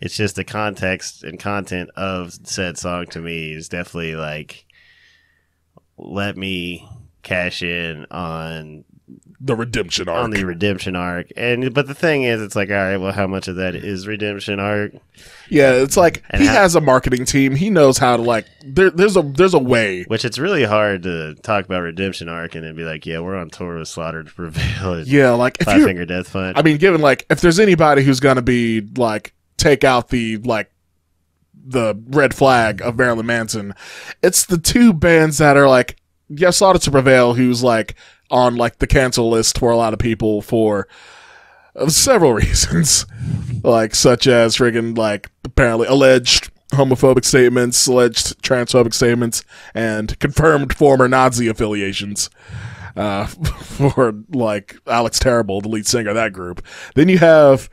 It's just the context and content of said song to me is definitely like, let me cash in on the redemption arc. on the redemption arc. And but the thing is, it's like, all right, well, how much of that is redemption arc? yeah, it's like And he how- has a marketing team. He knows how to like. There, there's a there's a way. Which it's really hard to talk about redemption arc and then be like, yeah, we're on tour with Slaughter to Prevail and Yeah, like Five Finger Death Punch. I mean, given like if there's anybody who's gonna be like take out the like the red flag of Marilyn Manson, it's the two bands that are like yeah, Slaughter to Prevail, who's like on like the cancel list for a lot of people for uh, several reasons, like such as friggin' like apparently alleged homophobic statements, alleged transphobic statements, and confirmed former Nazi affiliations uh, for like Alex Terrible, the lead singer of that group. Then you have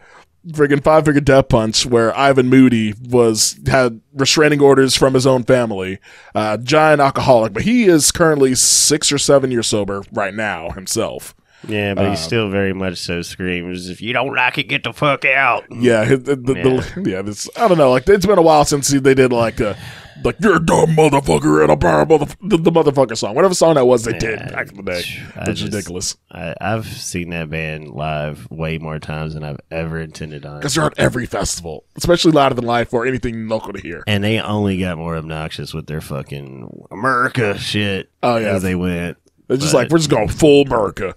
friggin' Five Finger Death Punch, where Ivan Moody was had restraining orders from his own family, uh, giant alcoholic, but he is currently six or seven years sober right now himself. yeah, but he uh, still very much so screams, if you don't like it, get the fuck out. Yeah, the, the, the- yeah. This I don't know. Like it's been a while since they did like a like you're a dumb motherfucker and a bad mother the, the motherfucker song, whatever song that was they did back in the day. It's ridiculous I, I've seen that band live way more times than I've ever intended on. because they're at every festival, especially louder than life or anything local to hear. And they only got more obnoxious with their fucking America shit Oh yeah, as they went, It's just But- like we're just going full America.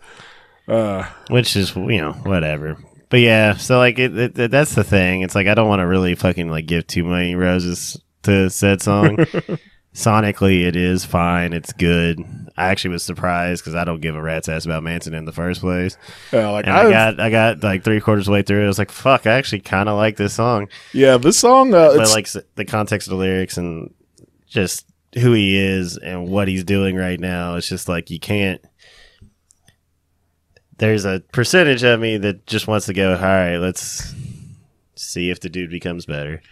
Uh, which is you know whatever. But yeah, so like it, it, it- that's the thing. It's like I don't want to really fucking like give too many roses to said song. Sonically, it is fine. It's good. I actually was surprised because I don't give a rat's ass about Manson in the first place. yeah, like And I've- I got I got like three quarters of the way through. it. I was like, "Fuck!" I actually kind of like this song. yeah, this song. Uh, but like the context of the lyrics and just who he is and what he's doing right now it's just like you can't there's a percentage of me that just wants to go all right let's see if the dude becomes better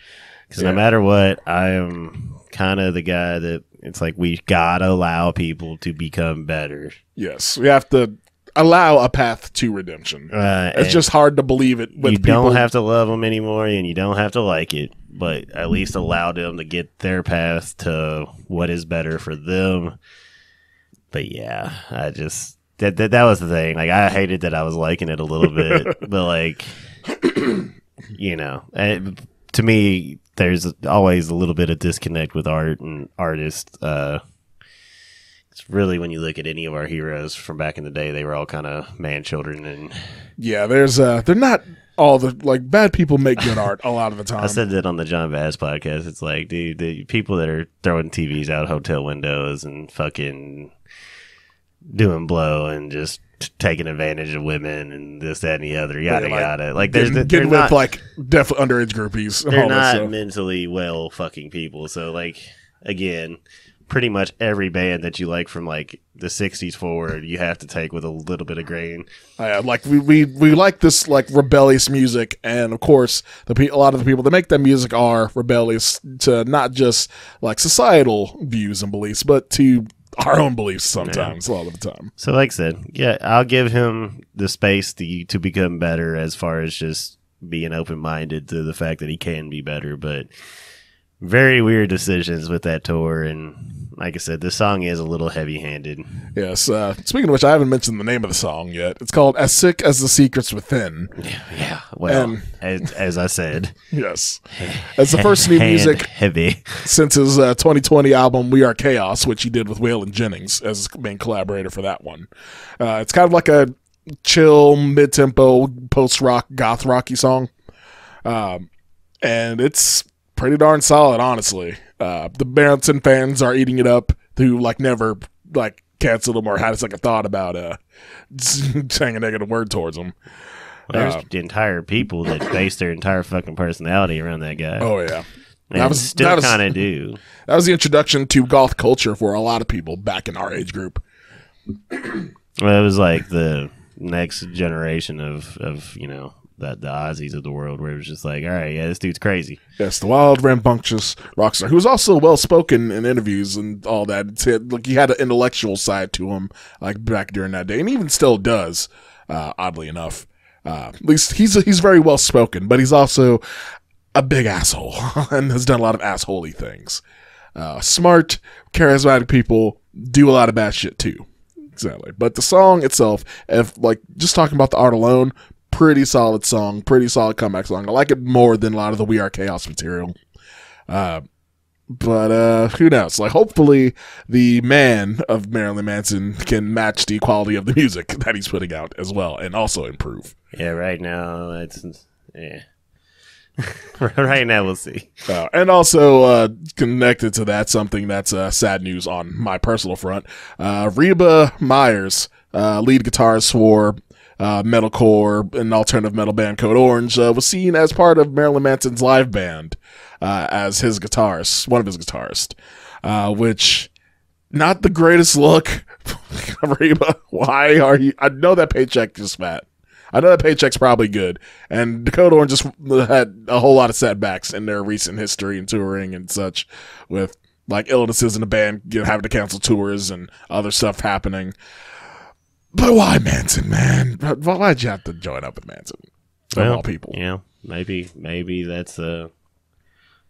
because Yeah. no matter what i am kind of the guy that it's like we gotta allow people to become better yes, we have to allow a path to redemption. uh, It's just hard to believe it when you people don't have to love them anymore and you don't have to like it but at least allow them to get their path to what is better for them but yeah i just that, that that was the thing like i hated that i was liking it a little bit but like you know and to me there's always a little bit of disconnect with art and artists uh it's really when you look at any of our heroes from back in the day they were all kind of man children and Yeah, there's uh, they're not all the like bad people make good art a lot of the time. I said that on the John Bass podcast. It's like, dude, the people that are throwing TVs out hotel windows and fucking doing blow and just t- taking advantage of women and this, that, and the other, yada like, yada. Like, there's getting, getting with not, like definitely underage groupies. they're not mentally well fucking people. So, like, again, pretty much every band that you like from like the '60s forward, you have to take with a little bit of grain. Uh, like we, we we like this like rebellious music, and of course, the pe- a lot of the people that make that music are rebellious to not just like societal views and beliefs, but to our own beliefs. Sometimes, a lot of the time. So, like I said, yeah, I'll give him the space to to become better as far as just being open minded to the fact that he can be better. But very weird decisions with that tour, and like I said, the song is a little heavy handed. Yes. Uh, speaking of which, I haven't mentioned the name of the song yet. It's called "As Sick as the Secrets Within." Yeah, well, And- as, as I said, Yes, it's the first new hand music heavy. since his uh, 2020 album "We Are Chaos," which he did with Waylon Jennings as his main collaborator for that one. Uh, it's kind of like a chill, mid-tempo, post-rock, goth rocky song, um, and it's pretty darn solid, honestly. Uh, the Manson fans are eating it up, who like never like canceled him or had like a thought about uh saying a negative word towards him. There's Uh, entire people that base their entire fucking personality around that guy. Oh yeah. and that was- still kind of do. That was the introduction to goth culture for a lot of people back in our age group. Well, it was like the next generation of of you know the the Ozzys of the world, where it was just like, all right, yeah, this dude's crazy. Yes, the wild, rambunctious rock star, who was also well spoken in interviews and all that. It's, it- like he had an intellectual side to him, like back during that day, and even still does. Uh, oddly enough, uh, at least he's he's very well spoken, but he's also a big asshole and has done a lot of assholey things. Uh, smart, charismatic people do a lot of bad shit too. exactly. But the song itself, if like just talking about the art alone, pretty solid song, pretty solid comeback song. I like it more than a lot of the We Are Chaos material. Uh, but uh, who knows? Like, hopefully, the man of Marilyn Manson can match the quality of the music that he's putting out as well, and also improve. Yeah, right now it's yeah. right now we'll see. Uh, and also uh, connected to that, something that's uh, sad news on my personal front. Uh, Reba Meyers, uh, lead guitarist for uh, metalcore and alternative metal band Code Orange, uh, was seen as part of Marilyn Manson's live band uh, as his guitarist, one of his guitarists, uh, which not the greatest look. Reba, why are you? I know that paycheck is fat. I know that paycheck's probably good, and Dakota Orange just had a whole lot of setbacks in their recent history and touring and such, with like illnesses in the band you know, having to cancel tours and other stuff happening. But why Manson, man? Why'd you have to join up with Manson? Of Well, all people. Yeah, maybe maybe that's uh,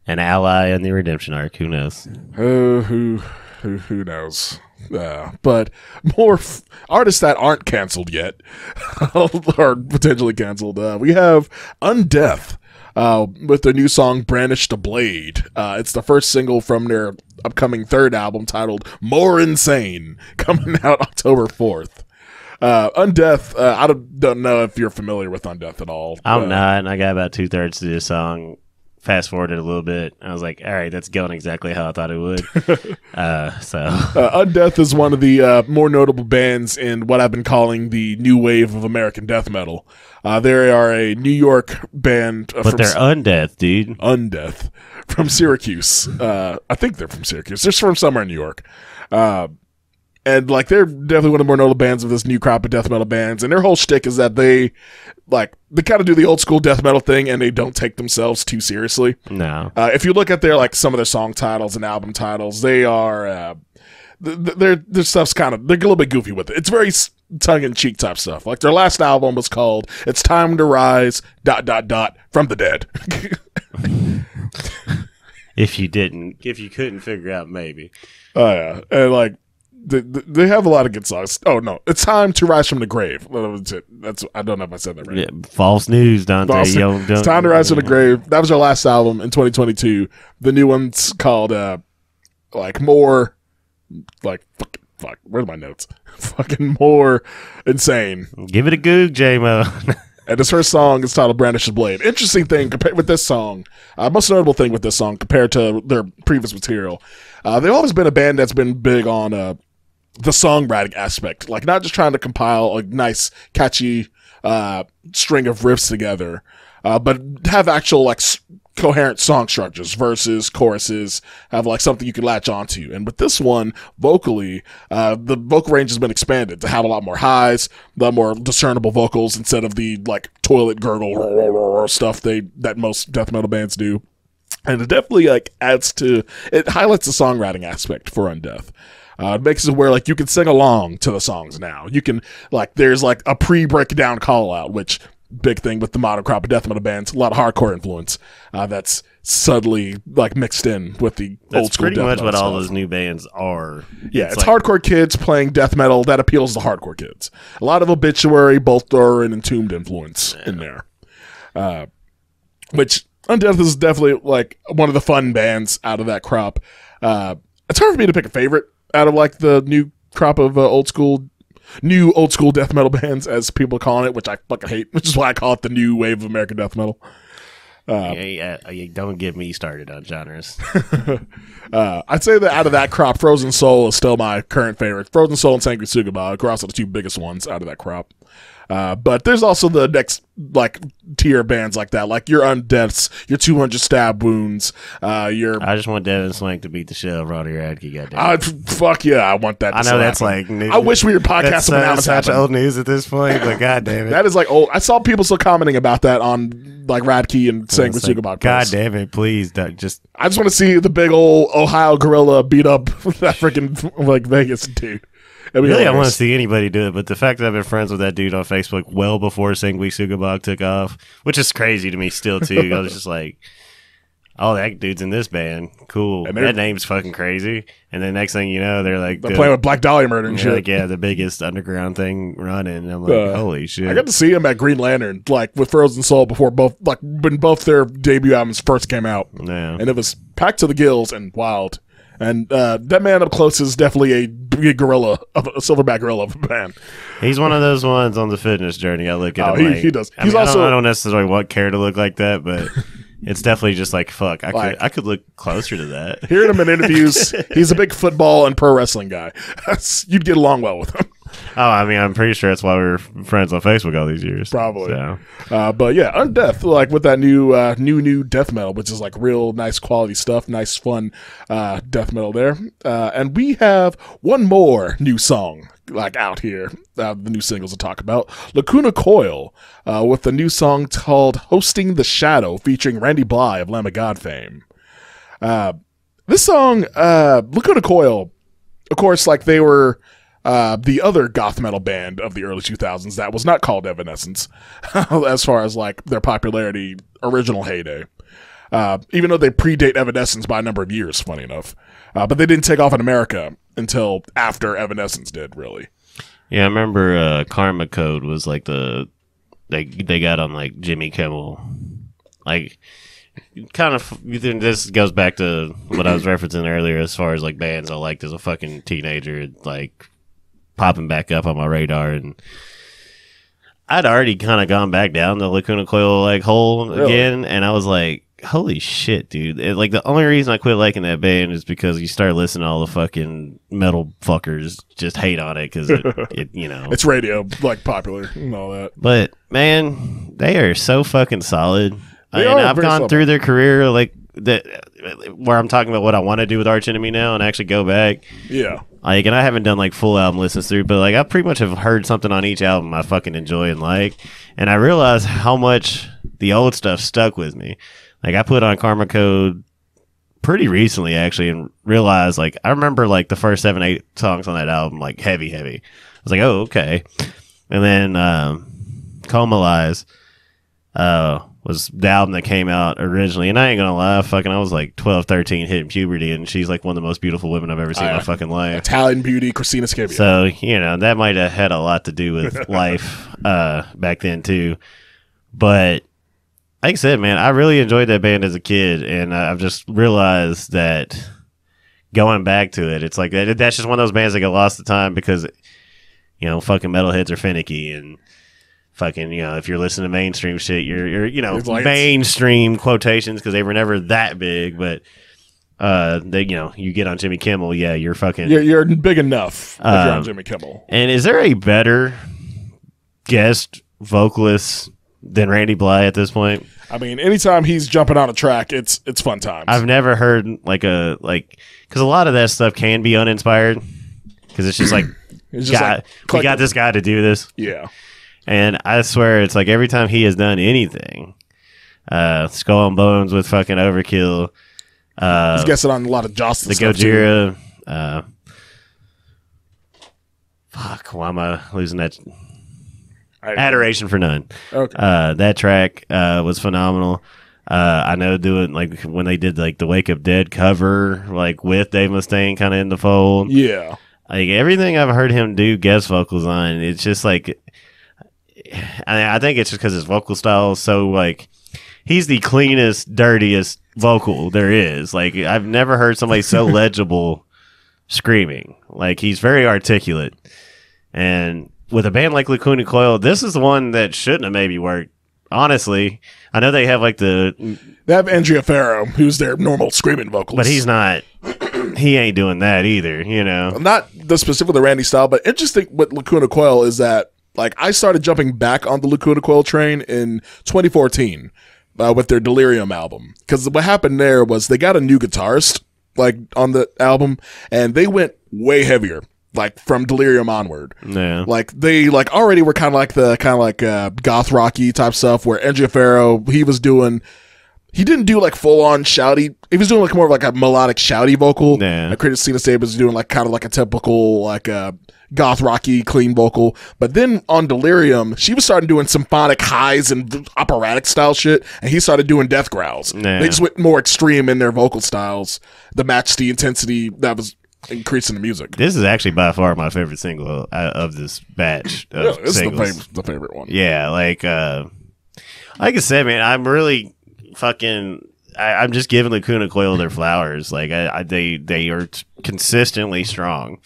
an ally in the redemption arc. Who knows? Uh, who, who, who knows? Uh, but more f- artists that aren't canceled yet, are potentially canceled. Uh, we have Undeath uh, with their new song "Brandish the Blade." Uh, it's the first single from their upcoming third album titled "More Insane," coming out October fourth. Uh, Undeath. Uh, I don't, don't know if you're familiar with Undeath at all. I'm Uh, not, and I got about two thirds to this song. Fast forwarded a little bit. I was like, all right, that's going exactly how I thought it would. uh, so Uh, Undeath is one of the uh, more notable bands in what I've been calling the new wave of American death metal. Uh, they are a New York band but they're S- undeath, dude. Undeath from Syracuse. Uh, I think they're from Syracuse. They're from somewhere in New York. And like they're definitely one of the more notable bands of this new crop of death metal bands. And their whole shtick is that they like they kind of do the old school death metal thing, and they don't take themselves too seriously. No, Uh, if you look at their like some of their song titles and album titles, they are uh, th- their their stuff's kind of they're a little bit goofy with it. It's very tongue in cheek type stuff. Like their last album was called "It's Time to Rise." Dot dot dot from the dead. if you didn't, if you couldn't figure out, maybe. Oh yeah, and like they, they have a lot of good songs. Oh no, it's time to rise from the grave. That was it. That's I don't know if I said that right. Yeah, false news, Donte. False- You don't- It's time to rise from the grave. That was our last album in 2022. The new one's called uh, like more, like fucking fuck. Where's my notes? fucking more insane. Give it a goog, J-Mo. And this first song is titled "Brandish the Blade." Interesting thing compared with this song, uh, most notable thing with this song compared to their previous material, uh, they've always been a band that's been big on uh, the songwriting aspect, like not just trying to compile a nice, catchy uh, string of riffs together, uh, but have actual like s- coherent song structures, verses, choruses, have like something you can latch onto. And with this one, vocally, uh, the vocal range has been expanded to have a lot more highs, a lot more discernible vocals instead of the like toilet gurgle stuff they that most death metal bands do. And it definitely like adds to it highlights the songwriting aspect for Undeath. Uh, it makes it where like you can sing along to the songs now. You can like there's like a pre-breakdown call out, which big thing with the modern crop of death metal bands, a lot of hardcore influence uh, that's subtly like mixed in with the That's old school. pretty death much what all those new bands are. Yeah, it's, like- hardcore kids playing death metal that appeals to hardcore kids. A lot of obituary, bolt thrower, and entombed influence in there. Uh, which Undeath is definitely like one of the fun bands out of that crop. Uh, it's hard for me to pick a favorite out of like the new crop of uh, old school, new old school death metal bands, as people are calling it, which I fucking hate. Which is why I call it the new wave of American death metal. yeah, yeah, yeah, don't get me started on genres. Uh, I'd say that out of that crop, Frozen Soul is still my current favorite. Frozen Soul and Sanguisugabogg are also the two biggest ones out of that crop. Uh, but there's also the next like tier bands like that, like your Undeaths, your 200 Stab Wounds, uh, your I just want Devin Swank to beat the shell of Ronnie Radke. Goddamn. uh, fuck yeah, I want that. To I know that's happen. like new- I wish we were podcasting when that such, was such happening. old news at this point, but goddamn it. That is like old. I saw people still commenting about that on like Radke and It's like, Sanguisugabogg. God damn it, please don't just I just want to see the big old Ohio gorilla beat up that freaking like Vegas dude. Really I want to see anybody do it, but the fact that I've been friends with that dude on Facebook well before Sanguisugabogg took off, which is crazy to me still too. I was just like oh, that dude's in this band. Cool. And that name's fucking crazy. And then next thing you know, they're like, They're the- playing with Black Dahlia murder and shit. like, yeah, the biggest underground thing running. And I'm like, Uh, holy shit. I got to see him at Green Lantern, like with Frozen Soul, before both, like when both their debut albums first came out, yeah. and it was packed to the gills and wild. And uh, that man up close is definitely a big gorilla, a silverback gorilla of a band. He's one of those ones on the fitness journey. I look at Oh, him he- like, he does. I, He's mean, I also- don't, I don't necessarily want care to look like that, but it's definitely just like fuck. I Like- could I could look closer to that. Hearing him in interviews, he's a big football and pro wrestling guy. You'd get along well with him. Oh, I mean, I'm pretty sure that's why we were friends on Facebook all these years. Probably. So, Uh, but yeah, Undeath, like with that new, uh, new, new death metal, which is like real nice quality stuff, nice, fun, uh, death metal there. Uh, and we have one more new song, like out here, uh, the new singles to talk about. Lacuna Coil, uh, with the new song called Hosting the Shadow, featuring Randy Blythe of Lamb of God fame. Uh, this song, uh, Lacuna Coil, of course, like they were uh, the other goth metal band of the early 2000s that was not called Evanescence, as far as like their popularity, original heyday. Uh, even though they predate Evanescence by a number of years, funny enough. Uh, but they didn't take off in America until after Evanescence did, really. yeah, I remember uh, Karma Code was like the they they got on like Jimmy Kimmel, like kind of. This goes back to what I was referencing earlier, as far as like bands I liked as a fucking teenager, like popping back up on my radar and. I'd already kind of gone back down the Lacuna Coil like hole Really? again, and I was like, "Holy shit, dude!" It- like the only reason I quit liking that band is because you start listening to all the fucking metal fuckers just hate on it because it, it, you know. It's radio, like popular and all that. But man, they are so fucking solid. They and I've gone solid. through their career like that, where I'm talking about what I want to do with Arch Enemy now, and actually go back. Yeah. Like, and I haven't done like full album listens through, but like I pretty much have heard something on each album I fucking enjoy and like, and I realize how much the old stuff stuck with me. Like I put on Karma Code pretty recently actually, and realized like I remember like the first seven eight songs on that album like heavy heavy. I was like, oh okay, and then um, Comalies uh, was the album that came out originally. And I ain't gonna lie, fucking, I was like 12, 13, hitting puberty, and she's like one of the most beautiful women I've ever seen in my fucking life. Italian beauty, Cristina Scabbia. So you know that might have had a lot to do with life uh, back then too. But like I said, man, I really enjoyed that band as a kid, and uh, I've just realized that going back to it, it's like that, that's just one of those bands that get lost to time because you know fucking metalheads are finicky and. Fucking, you know, if you're listening to mainstream shit, you're, you're you know, like- mainstream quotations because they were never that big, but uh, they, you know, you get on Jimmy Kimmel, yeah, you're fucking, you're, you're big enough if you're on Um, Jimmy Kimmel. and is there a better guest vocalist than Randy Blythe at this point? I mean, anytime he's jumping on a track, it's it's fun times. I've never heard like a like because a lot of that stuff can be uninspired because it's just like, it's just God, like, we got this guy to do this, Yeah. And I swear it's like every time he has done anything, uh, Skull and Bones with fucking Overkill, uh, He's guessing on a lot of Jocelyn the. Gojira, uh, fuck, why am I losing that? Adoration for None. Okay. Uh, that track uh, was phenomenal. Uh, I know doing like when they did like the Wake Up Dead cover, like with Dave Mustaine kind of in the fold. yeah. Like everything I've heard him do guest vocals on, it's just like I, I think it's just because his vocal style is so like he's the cleanest, dirtiest vocal there is. Like I've never heard somebody so legible screaming. Like he's very articulate, and with a band like Lacuna Coil, this is the one that shouldn't have maybe worked. Honestly, I know they have like the, They have Andrea Ferro, who's their normal screaming vocalist. but he's not. He ain't doing that either. You know. not the specific the Randy style, but interesting with Lacuna Coil is that like I started jumping back on the Lacuna Coil train in 2014 uh, with their Delirium album because what happened there was they got a new guitarist like on the album and they went way heavier like from Delirium onward. Yeah. Like they like already were kind of like the kind of like uh, goth rocky type stuff where Andrea Ferro he was doing he didn't do like full on shouty. He was doing like more of like a melodic shouty vocal. Yeah. Like Cristina Scabbia was doing like kind of like a typical like uh goth rocky clean vocal. But then on Delirium, she was starting doing symphonic highs and operatic style shit, and he started doing death growls. They just went more extreme in their vocal styles to match the intensity that was increasing the music. This is actually by far my favorite single uh, of this batch of Yeah, this is the favorite, the favorite one. Yeah, like uh like I said, man, I'm really fucking I, I'm just giving Lacuna Coil their flowers. Like I, I they they are consistently strong.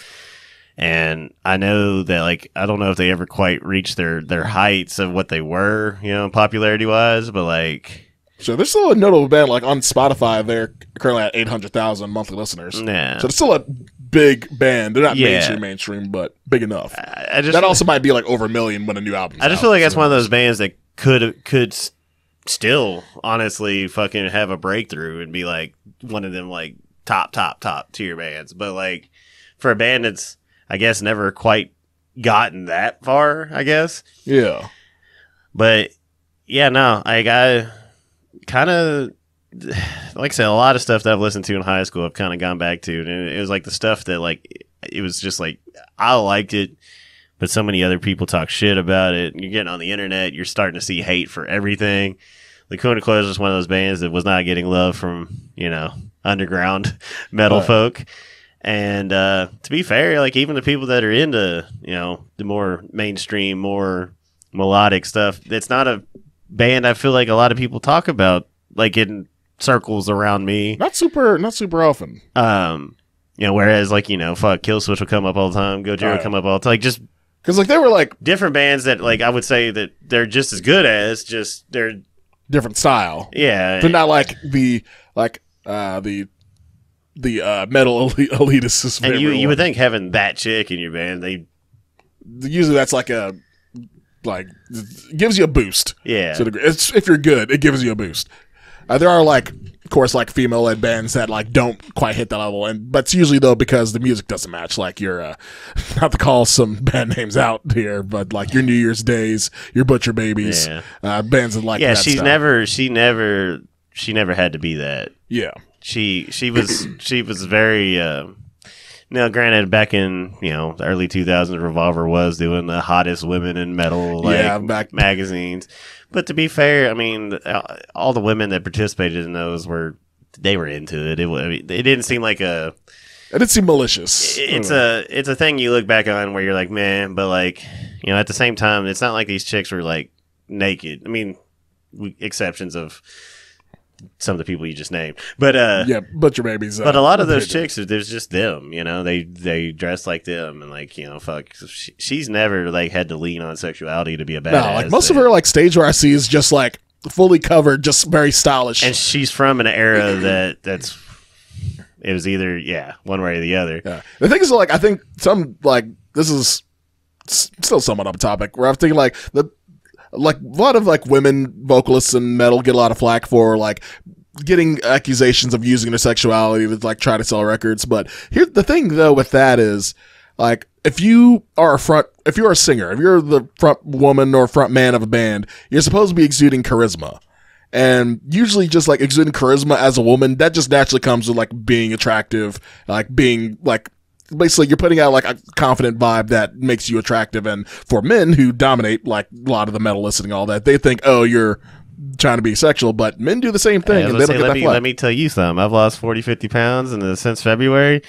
And I know that like I don't know if they ever quite reached their their heights of what they were, you know, popularity wise, but like So there's still a notable band like on Spotify. They're currently at eight hundred thousand monthly listeners. nah. So it's still a big band. They're not Yeah. mainstream, mainstream, but big enough. I, I just That also might be like over a million when a new album. I just feel like that's one of those bands that could could still honestly fucking have a breakthrough and be like one of them like top top top tier bands. But like for a band that's I guess never quite gotten that far, I guess. Yeah, But yeah, no, like I kind of like I said, a lot of stuff that I've listened to in high school, I've kind of gone back to, and it was like the stuff that like it was just like I liked it, but so many other people talk shit about it. And you're getting on the internet, you're starting to see hate for everything. Lacuna Coil is just one of those bands that was not getting love from you know underground metal Right. folk. And uh, to be fair, like even the people that are into you know the more mainstream, more melodic stuff, it's not a band I feel like a lot of people talk about like in circles around me. not super, not super often. Um, you know, whereas like you know, fuck, Killswitch will come up all the time, Gojira Right. will come up all the time, like just Because like they were like different bands that like I would say that they're just as good as, just they're different style. yeah, They're not like the like uh the the uh metal elite, elitists. and you you would think having that chick in your band, they usually that's like a like gives you a boost. yeah, degree. If you're good, it gives you a boost. Uh, there are like, course, like female led bands that like don't quite hit that level, and but it's usually though because the music doesn't match. Like your, uh, not to call some band names out here, but like your New Year's Days, your Butcher Babies, Yeah. uh, bands that like yeah. that She's style. never, she never, she never had to be that. yeah she she was she was very uh, now granted back in you know the early 2000s revolver was doing the hottest women in metal like Yeah, back- magazines but to be fair i mean uh, all the women that participated in those were they were into it it, I mean, it didn't seem like a it didn't seem malicious. it's a it's a thing you look back on where you're like man but like you know at the same time it's not like these chicks were like naked i mean exceptions of some of the people you just named but uh yeah, Butcher Babies. Uh, but a lot of those chicks, there's just them, you know. They they dress like them, and like you know, fuck. She, she's never like had to lean on sexuality to be a badass. No, like most of her like stage where I see is just like fully covered, just very stylish. and she's from an era that that's it was either yeah, one way or the other. Yeah. The thing is, like, I think some like this is still somewhat on topic. Where I'm thinking like the like a lot of like women vocalists in metal get a lot of flack for like getting accusations of using their sexuality to like try to sell records. But here, the thing though with that is like if you are a front, if you're a singer, if you're the front woman or front man of a band, you're supposed to be exuding charisma. And usually, just like exuding charisma as a woman, that just naturally comes with like being attractive, like being like basically you're putting out like a confident vibe that makes you attractive. And for men who dominate like a lot of the metal listening, all that, they think, oh, you're trying to be sexual, but men do the same thing, and they say, don't get let that me let me tell you something. I've lost 40, 50 pounds, and since February,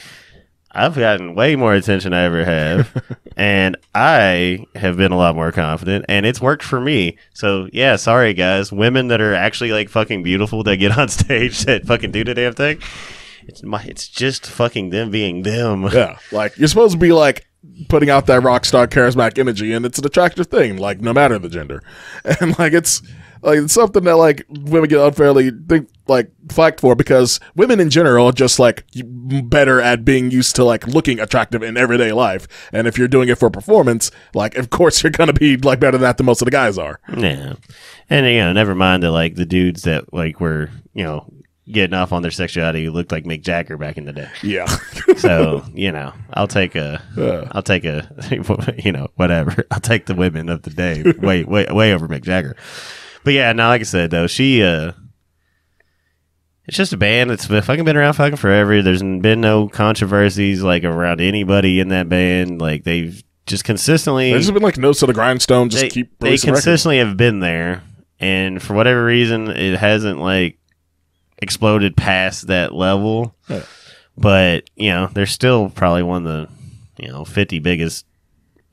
I've gotten way more attention I ever have, and I have been a lot more confident, and it's worked for me. So yeah, sorry guys, women that are actually like fucking beautiful that get on stage that fucking do the damn thing. It's my, it's just fucking them being them. Yeah, like you're supposed to be like putting out that rock star charismatic energy, and it's an attractive thing, like no matter the gender, and like it's like it's something that like women get unfairly think like flacked for because women in general are just like better at being used to like looking attractive in everyday life, and if you're doing it for performance, like of course you're gonna be like better than that than most of the guys are. Yeah, and you know, never mind that like the dudes that like were you know getting off on their sexuality who looked like Mick Jagger back in the day. Yeah, So you know, I'll take a, Uh. will take a, you know, whatever. I'll take the women of the day, way, way, way over Mick Jagger. But yeah, now like I said though, she, uh, it's just a band that's been fucking been around fucking forever. There's been no controversies like around anybody in that band. Like they've just consistently There's been like nose to the grindstone. Just they, keep they releasing records. consistently have been there, and for whatever reason, it hasn't like exploded past that level. Yeah. But you know, they're still probably one of the you know fifty biggest.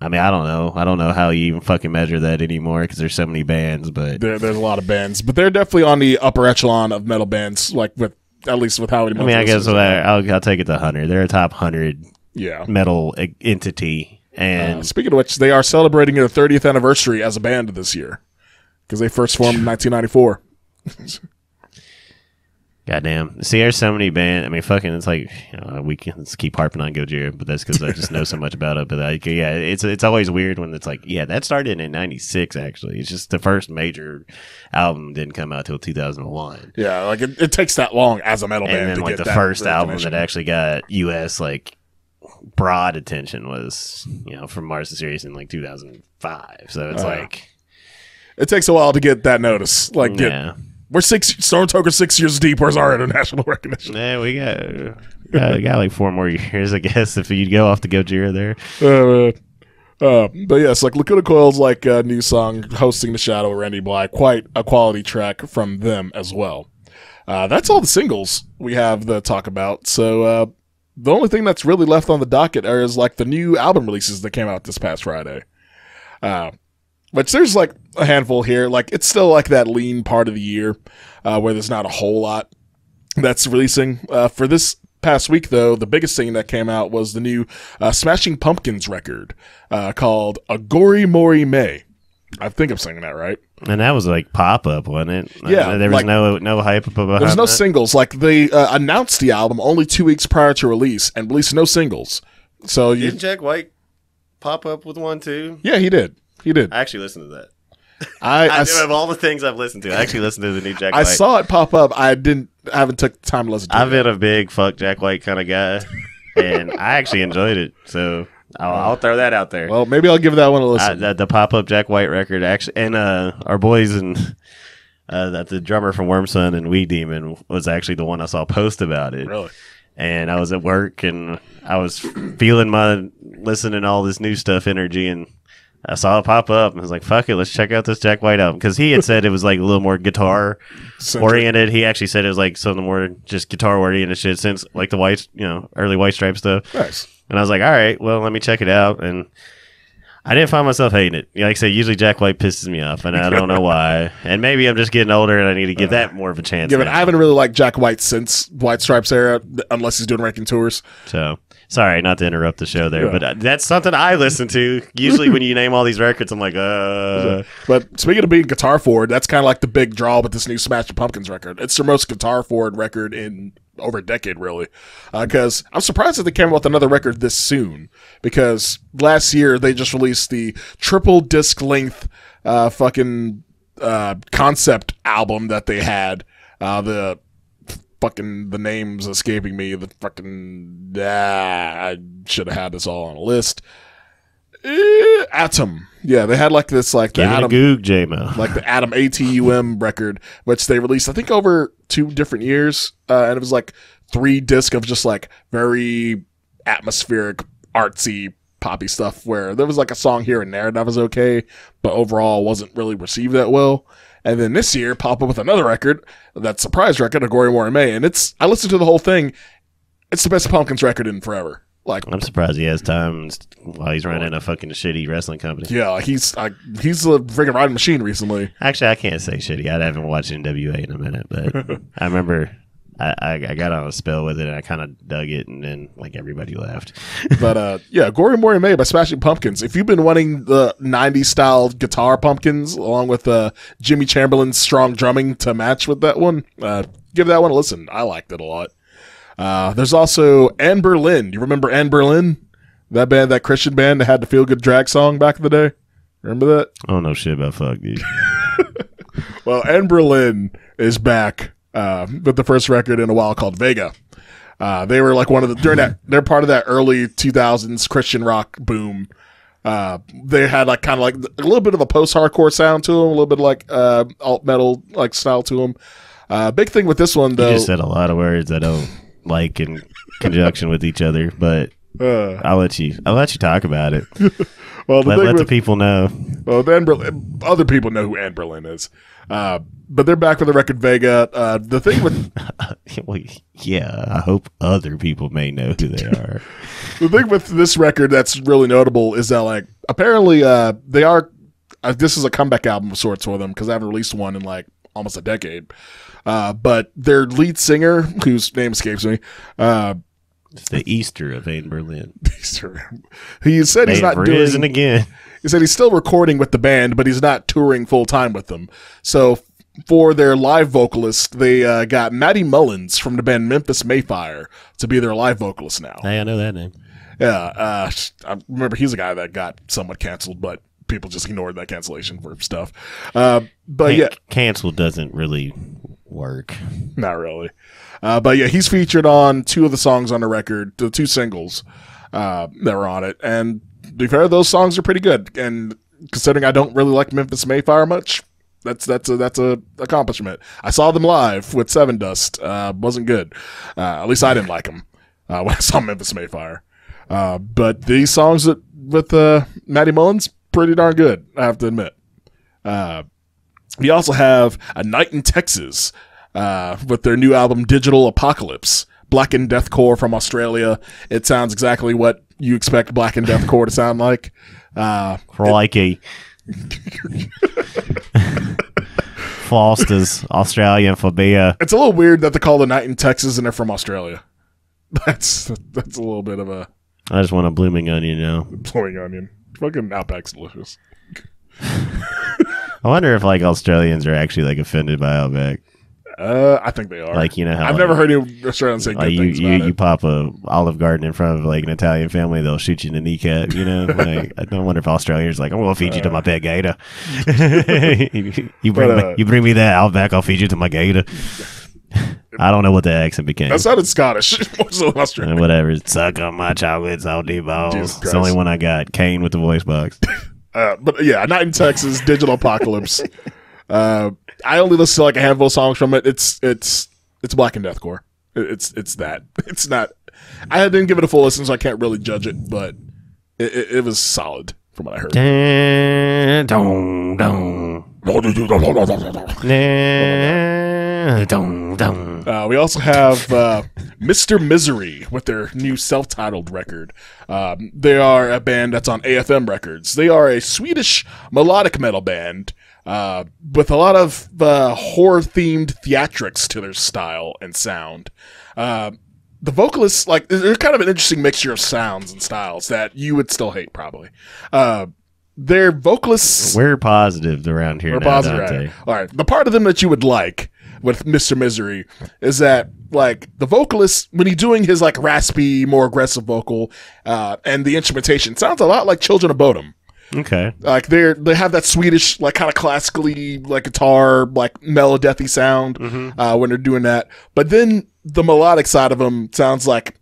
I mean, I don't know. I don't know how you even fucking measure that anymore because there's so many bands. But There, there's a lot of bands, but they're definitely on the upper echelon of metal bands. Like with at least with how many. I mean, I guess what I, I'll, I'll take it to hundred. They're a top hundred Yeah. metal e- entity, and Uh, speaking of which, they are celebrating their 30th anniversary as a band this year because they first formed in 1994. Goddamn. See, there's so many bands. I mean, fucking, it's like, you know, we can keep harping on Gojira, but that's because I just know so much about it. But, like, yeah, it's it's always weird when it's like, yeah, that started in 96, actually. It's just the first major album didn't come out till 2001. Yeah, like it, it takes that long as a metal band. And then, like, the first album that actually got U.S., like, broad attention was, you know, from Mars to Sirius in, like, 2005. So it's Uh, like, It takes a while to get that notice. Like, get, yeah. We're six Storm Toker six years deep. Where's our international recognition? Yeah, we got, got, got like four more years, I guess, if you'd go off the Gojira there. Uh, uh, but yes, like Lacuna Coil's like a new song, hosting the Shadow, Randy Blythe, quite a quality track from them as well. Uh, that's all the singles we have to talk about. So uh, the only thing that's really left on the docket are is like the new album releases that came out this past Friday. Uh, which there's like a handful here. Like it's still like that lean part of the year uh, where there's not a whole lot that's releasing. Uh, for this past week, though, the biggest thing that came out was the new uh, Smashing Pumpkins record uh, called Aghori Mhori Mei. I think I'm saying that right. And that was like pop up, wasn't it? Yeah, Uh, there was like- no no hype behind There's no that? singles. Like they uh, announced the album only two weeks prior to release and released no singles. So you, Didn't Jack White pop up with one too? yeah, he did. He did. I actually listened to that. I, I, I, of all the things I've listened to, I actually listened to the new Jack I saw it pop up. I didn't. I haven't took time to listen to it. I've it. been a big fuck Jack White kind of guy, and I actually enjoyed it. So I'll, I'll throw that out there. Well, maybe I'll give that one a listen. the, the pop up Jack White record actually, and uh, our boys and uh, that the drummer from Worm Sun and Weed Demon was actually the one I saw post about it. really? and I was at work and I was feeling my listening to all this new stuff energy and I saw it pop up and I was like, fuck it, let's check out this Jack White album. Because he had said it was like a little more guitar oriented. He actually said it was like some more just guitar oriented shit since like the white, you know, early White Stripe stuff. Nice. And I was like, all right, well, let me check it out. And I didn't find myself hating it. Like I say, usually Jack White pisses me off, and I don't know why. And maybe I'm just getting older, and I need to give that more of a chance. Given now. I haven't really liked Jack White since White Stripes era, unless he's doing ranking tours. So sorry, not to interrupt the show there, Yeah. but uh, that's something I listen to. Usually, when you name all these records, I'm like, uh, But speaking of being guitar forward, that's kind of like the big draw with this new Smashing Pumpkins record. It's their most guitar forward record in over a decade, really. Because I'm surprised that they came out with another record this soon. Because last year they just released the triple disc length, uh, fucking uh, concept album that they had. Uh, the fucking the names escaping me. The fucking ah, I should have had this all on a list. Eh, Atum. Yeah, they had like this like the give Atum goog, JMO. like the Atom ATUM record, which they released I think over two different years, uh, and it was like three disc of just like very atmospheric, artsy, poppy stuff. Where there was like a song here and there that was okay, but overall wasn't really received that well. And then this year, pop up with another record, that surprise record, of Gory Warren May, and it's I listened to the whole thing. It's the best Pumpkins record in forever. Like I'm surprised he has time while he's running a fucking shitty wrestling company. yeah, he's like he's a freaking riding machine recently. Actually, I can't say shitty. I haven't watched NWA in a minute, but I remember I, I, I got on a spell with it and I kind of dug it, and then like everybody left. But uh, yeah, Aghori Mhori Mei by Smashing Pumpkins. If you've been wanting the '90s style guitar pumpkins along with uh, Jimmy Chamberlin's strong drumming to match with that one, uh, give that one a listen. I liked it a lot. Uh, there's also Anberlin. You remember Anberlin? That band, that Christian band that had the feel good drag song back in the day. Remember that? I don't know shit about fuck, dude. Well, Anberlin is back uh, with the first record in a while called Vega. Uh, they were like one of the during that they're part of that early 2000s Christian rock boom. Uh, they had like kind of like a little bit of a post hardcore sound to them, a little bit like uh, alt metal like style to them. Uh, big thing with this one You though. just said a lot of words I don't like in conjunction with each other, but uh, I'll let you. I'll let you talk about it. well, the Let, let the people know. well, the Anberlin, other people know who Anberlin is. Uh, but they're back with the record Vega. Uh, the thing with Well, yeah, I hope other people may know who they are. the thing with this record that's really notable is that like apparently uh, they are. Uh, this is a comeback album of sorts for them because they haven't released one in like almost a decade. Uh, but their lead singer, whose name escapes me, uh, It's the Easter of Anberlin. Easter. he said he's not risen doing. again. He said he's still recording with the band, but he's not touring full time with them. So for their live vocalist, they uh, got Matty Mullins from the band Memphis May Fire to be their live vocalist now. Hey, I know that name. Yeah, uh, I remember he's a guy that got somewhat canceled, but people just ignored that cancellation for stuff. Uh, but yeah, cancel doesn't really work. not really. Uh, but yeah, he's featured on two of the songs on the record, the two singles uh, that were on it. And to be fair, those songs are pretty good. And considering I don't really like Memphis May Fire much, that's that's a that's a accomplishment. I saw them live with Sevendust. Uh, wasn't good. Uh, at least I didn't like them uh, when I saw Memphis May Fire. Uh, but these songs that, with uh, Matty Mullins, pretty darn good. I have to admit. Uh, we also have a night in Texas uh, with their new album Digital Apocalypse. Blackened Deathcore from Australia. It sounds exactly what you expect Blackened Deathcore to sound like. Uh, Crikey. Foster's Australian phobia. it's a little weird that they call the night in Texas and they're from Australia. That's that's a little bit of a I just want a blooming onion now. Blooming onion. Fucking Outback's delicious. I wonder if like Australians are actually like offended by Outback. Uh, I think they are. Like you know how I've like, never heard any Australians say good like you things you, you it. pop a Olive Garden in front of like an Italian family, they'll shoot you in the kneecap. You know, like I don't wonder if Australians like I'm gonna feed you to my pet gator. you, you bring But, me, uh, you bring me that Outback, I'll feed you to my gator. I don't know what the accent became. That sounded Scottish more so than Uh, Australian. whatever. Suck on my chocolate salty balls. It's the only one I got. Kane with the voice box. Uh, but yeah, Night in Texas, Digital Apocalypse. I only listen to like a handful of songs from it. It's it's it's Blackened Deathcore. It's it's that. It's not. I didn't give it a full listen, so I can't really judge it. But it, it, it was solid from what I heard. Dun, dun, dun. Nah, dun, dun. Uh, we also have uh, Mr. Misery with their new self-titled record. Um, they are a band that's on AFM Records. They are a Swedish melodic metal band uh, with a lot of uh, horror-themed theatrics to their style and sound. Uh, the vocalists, like, they're kind of an interesting mixture of sounds and styles that you would still hate, probably. Uh, their vocalists We're positive around here we're now, positive, right? All right. The part of them that you would like with Mr. Misery is that like the vocalist when he's doing his like raspy, more aggressive vocal, uh, and the instrumentation sounds a lot like Children of Bodom. Okay. Like they're they have that Swedish like kind of classically like guitar like melodethy sound uh, when they're doing that, but then the melodic side of them sounds like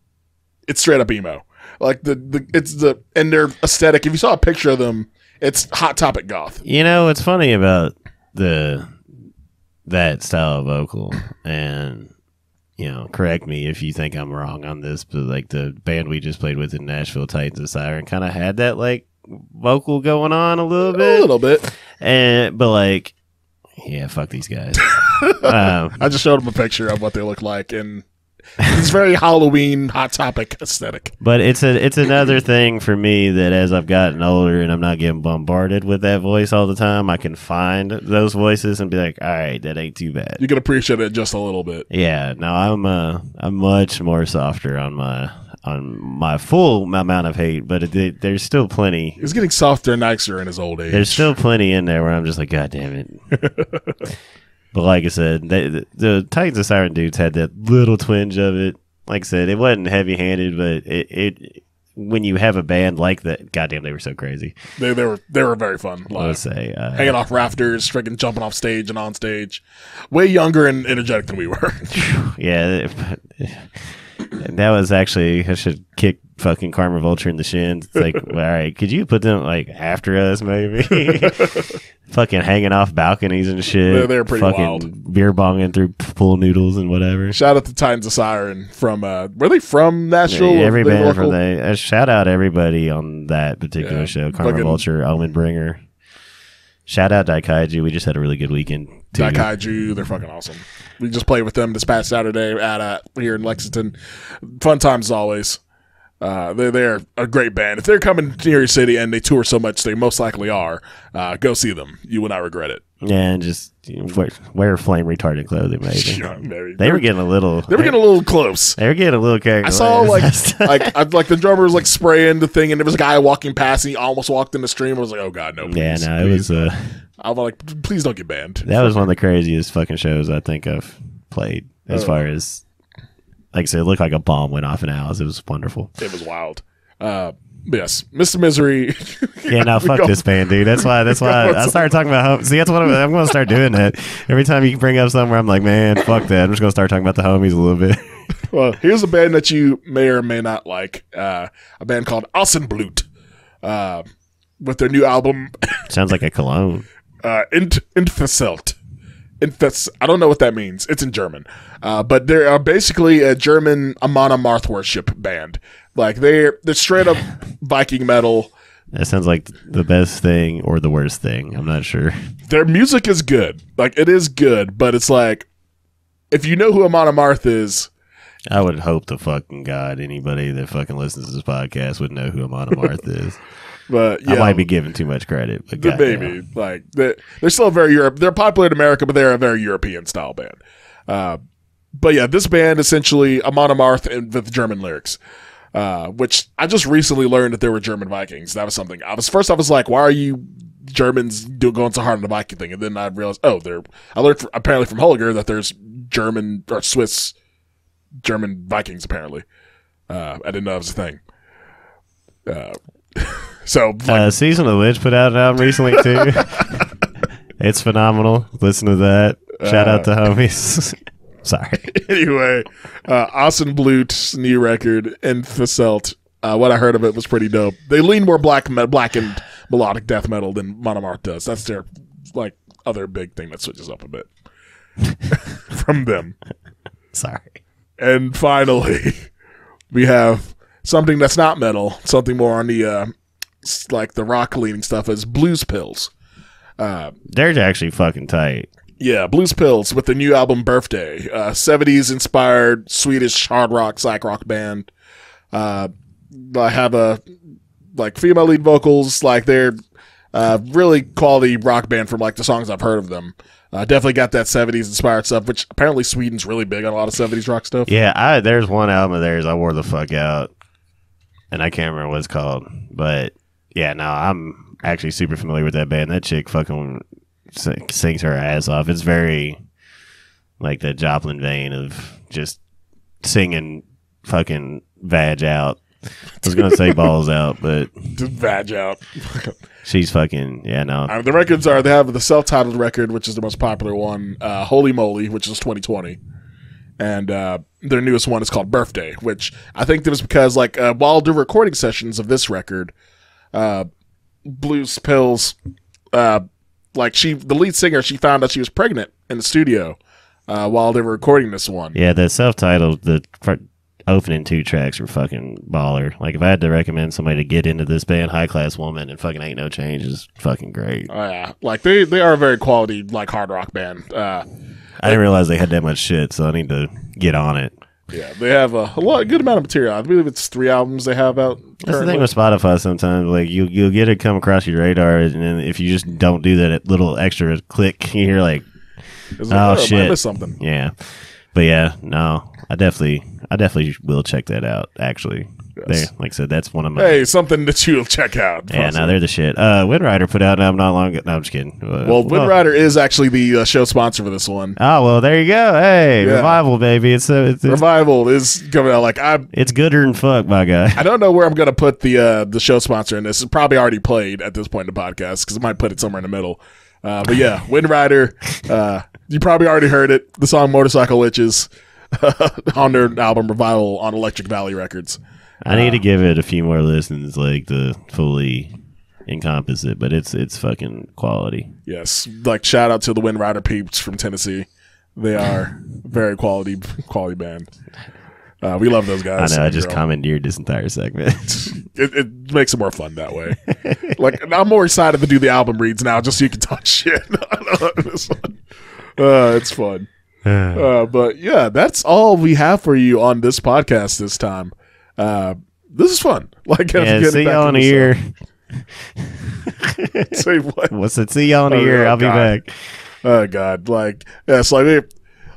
it's straight up emo. Like the, the it's the and their aesthetic. If you saw a picture of them, it's hot topic goth. You know what's funny about the that style of vocal, and you know, correct me if you think I'm wrong on this, but like the band we just played with in Nashville, Titans of Siren, kind of had that like vocal going on a little bit, A little bit. and but like, yeah, fuck these guys. um, I just showed him a picture of what they look like, and it's very Halloween hot topic aesthetic. But it's a it's another thing for me that as I've gotten older and I'm not getting bombarded with that voice all the time, I can find those voices and be like, all right, that ain't too bad. You can appreciate it just a little bit. Yeah, no, I'm uh I'm much more softer on my on my full amount of hate, but it, there's still plenty. He's getting softer and nicer in his old age. There's still plenty in there where I'm just like, God damn it. but like I said, they, the, the Titans of Siren dudes had that little twinge of it. Like I said, it wasn't heavy handed, but it, it when you have a band like that, goddamn, they were so crazy. they, they were they were very fun I would live. say, uh, Hanging off rafters, freaking jumping off stage and on stage. Way younger and energetic than we were. yeah, that was actually I should kick fucking Karma Vulture in the shins. It's like, well, all right, could you put them like after us, maybe? fucking hanging off balconies and shit. They're- they're pretty fucking wild. beer bonging through pool noodles and whatever. Shout out to Titans of Siren from uh were they from Nashville? Yeah, every band from the uh, shout out everybody on that particular Yeah, show. Karma Vulture, Omen Bringer. Shout out Daikaiju. We just had a really good weekend. Too. Daikaiju, they're fucking awesome. We just played with them this past Saturday at uh, here in Lexington. Fun times as always. Uh, they're they're a great band. If they're coming to your city and they tour so much, they most likely are. Uh, go see them. You will not regret it. Yeah, and just wear, wear flame retarded clothing, maybe. Yeah, maybe. They were getting a little. they were getting a little close. They were getting a little I saw like like I, like the drummer was like spraying the thing, and there was a guy walking past. And he almost walked in the stream. I was like, oh god, no. yeah, please, no, it please. was uh, I was like, please don't get banned. that was one of the craziest fucking shows I think I've played. As Oh. far as like I said, it looked like a bomb went off in Alice. It was wonderful. It was wild. Uh, yes, Mr. Misery. Yeah, now fuck Go- this band, dude. That's why. That's why I started talking about home. See, that's what I'm, I'm going to start doing. That every time you bring up somewhere, I'm like, man, fuck that. I'm just going to start talking about the homies a little bit. Well, here's a band that you may or may not like. Uh, a band called Asenblut. Uh, with their new album, Sounds like a cologne. uh, Int- Infeselt. Infes- I don't know what that means. It's in German. Uh, but they're uh, basically a German Amon Amarth worship band. Like, they're, they're straight up Viking metal. That sounds like the best thing or the worst thing. I'm not sure. Their music is good. Like, it is good, but it's like, if you know who Amon Amarth is, I would hope to fucking God anybody that fucking listens to this podcast would know who Amon Amarth is. but yeah. I might be giving too much credit, but goddamn. baby. Like they're, they're still very Europe. They're popular in America, but they're a very European style band. Uh, but yeah, this band essentially Amon Amarth and with German lyrics. Uh, which I just recently learned that there were German Vikings. That was something I was first. I was like, "Why are you Germans do, going so hard on the Viking thing?" And then I realized, oh, they're. I learned fr- apparently from Holger that there's German or Swiss German Vikings. Apparently, uh, I didn't know it was a thing. Uh, so like, Uh, Season of Witch put out an album recently too. it's phenomenal. Listen to that. Shout out to Uh, homies. Sorry. anyway, uh, Asenblut's new record, Infeselt. Uh, what I heard of it was pretty dope. They lean more black, me- black and melodic death metal than Amon Amarth does. That's their like other big thing that switches up a bit from them. Sorry. And finally, we have something that's not metal, something more on the uh, like the rock leaning stuff is Blues Pills. Uh, They're actually fucking tight. Yeah, Blues Pills with the new album Birthday. Uh, 70s inspired Swedish hard rock, psych rock band. Uh, I have a like female lead vocals, like they're uh, really quality rock band from like the songs I've heard of them. Uh, definitely got that 70s inspired stuff, which apparently Sweden's really big on a lot of 70s rock stuff. Yeah, I there's one album of theirs I wore the fuck out, and I can't remember what it's called. But yeah, no, I'm actually super familiar with that band. That chick fucking sings her ass off. It's very like the Joplin vein of just singing fucking vag out. I was gonna say balls out, but Just vag out. she's fucking yeah no. Uh, the records are they have the self-titled record, which is the most popular one, uh, "Holy Moly," which is 2020, and uh, their newest one is called "Birthday," which I think that was because like uh, while doing recording sessions of this record, uh, Blues Pills, uh, like she, the lead singer, she found out she was pregnant in the studio uh, while they were recording this one. Yeah, the self-titled the opening two tracks are fucking baller. Like if I had to recommend somebody to get into this band, High Class Woman and fucking Ain't No Change is fucking great. Oh yeah, like they they are a very quality like hard rock band. Uh, I didn't realize they had that much shit, so I need to get on it. Yeah, they have a, a lot, a good amount of material. I believe it's three albums they have out. That's the thing with Spotify. Sometimes, like you, you'll get it come across your radar, and then if you just don't do that little extra click, you're like, Oh, oh I shit. missed something. yeah. But yeah, no, I definitely, I definitely will check that out. Actually, Yes. there, like I said, that's one of my. Hey, something that you'll check out. Yeah, no, possibly. they're the shit. Uh, Wind Rider put out album not long. No, I'm just kidding. Uh, well, Wind Rider is actually the uh, show sponsor for this one. Oh well, there you go. Hey, Yeah. revival, baby. It's uh, it's, it's, Revival is coming out. Like I, it's gooder than fuck, my guy. I don't know where I'm gonna put the uh, the show sponsor in this. It's probably already played at this point in the podcast because I might put it somewhere in the middle. Uh, but yeah, Wind Rider. Uh, you probably already heard it. The song "Motorcycle Witches" on their album Revival on Electric Valley Records. I need to Uh, give it a few more listens, like to fully encompass it. But it's it's fucking quality. Yes, like shout out to the Wind Rider peeps from Tennessee. They are very quality quality band. Uh, we love those guys. I know. I just girl. commandeered this entire segment. It, it makes it more fun that way. like I'm more excited to do the album reads now, just so you can talk shit. This one. uh, it's fun. Uh, but yeah, that's all we have for you on this podcast this time. Uh, this is fun. Like yeah, see y'all in a year. Say what? What's it? See y'all in a Oh, year. I'll be back. Oh god, like yeah, it's like we,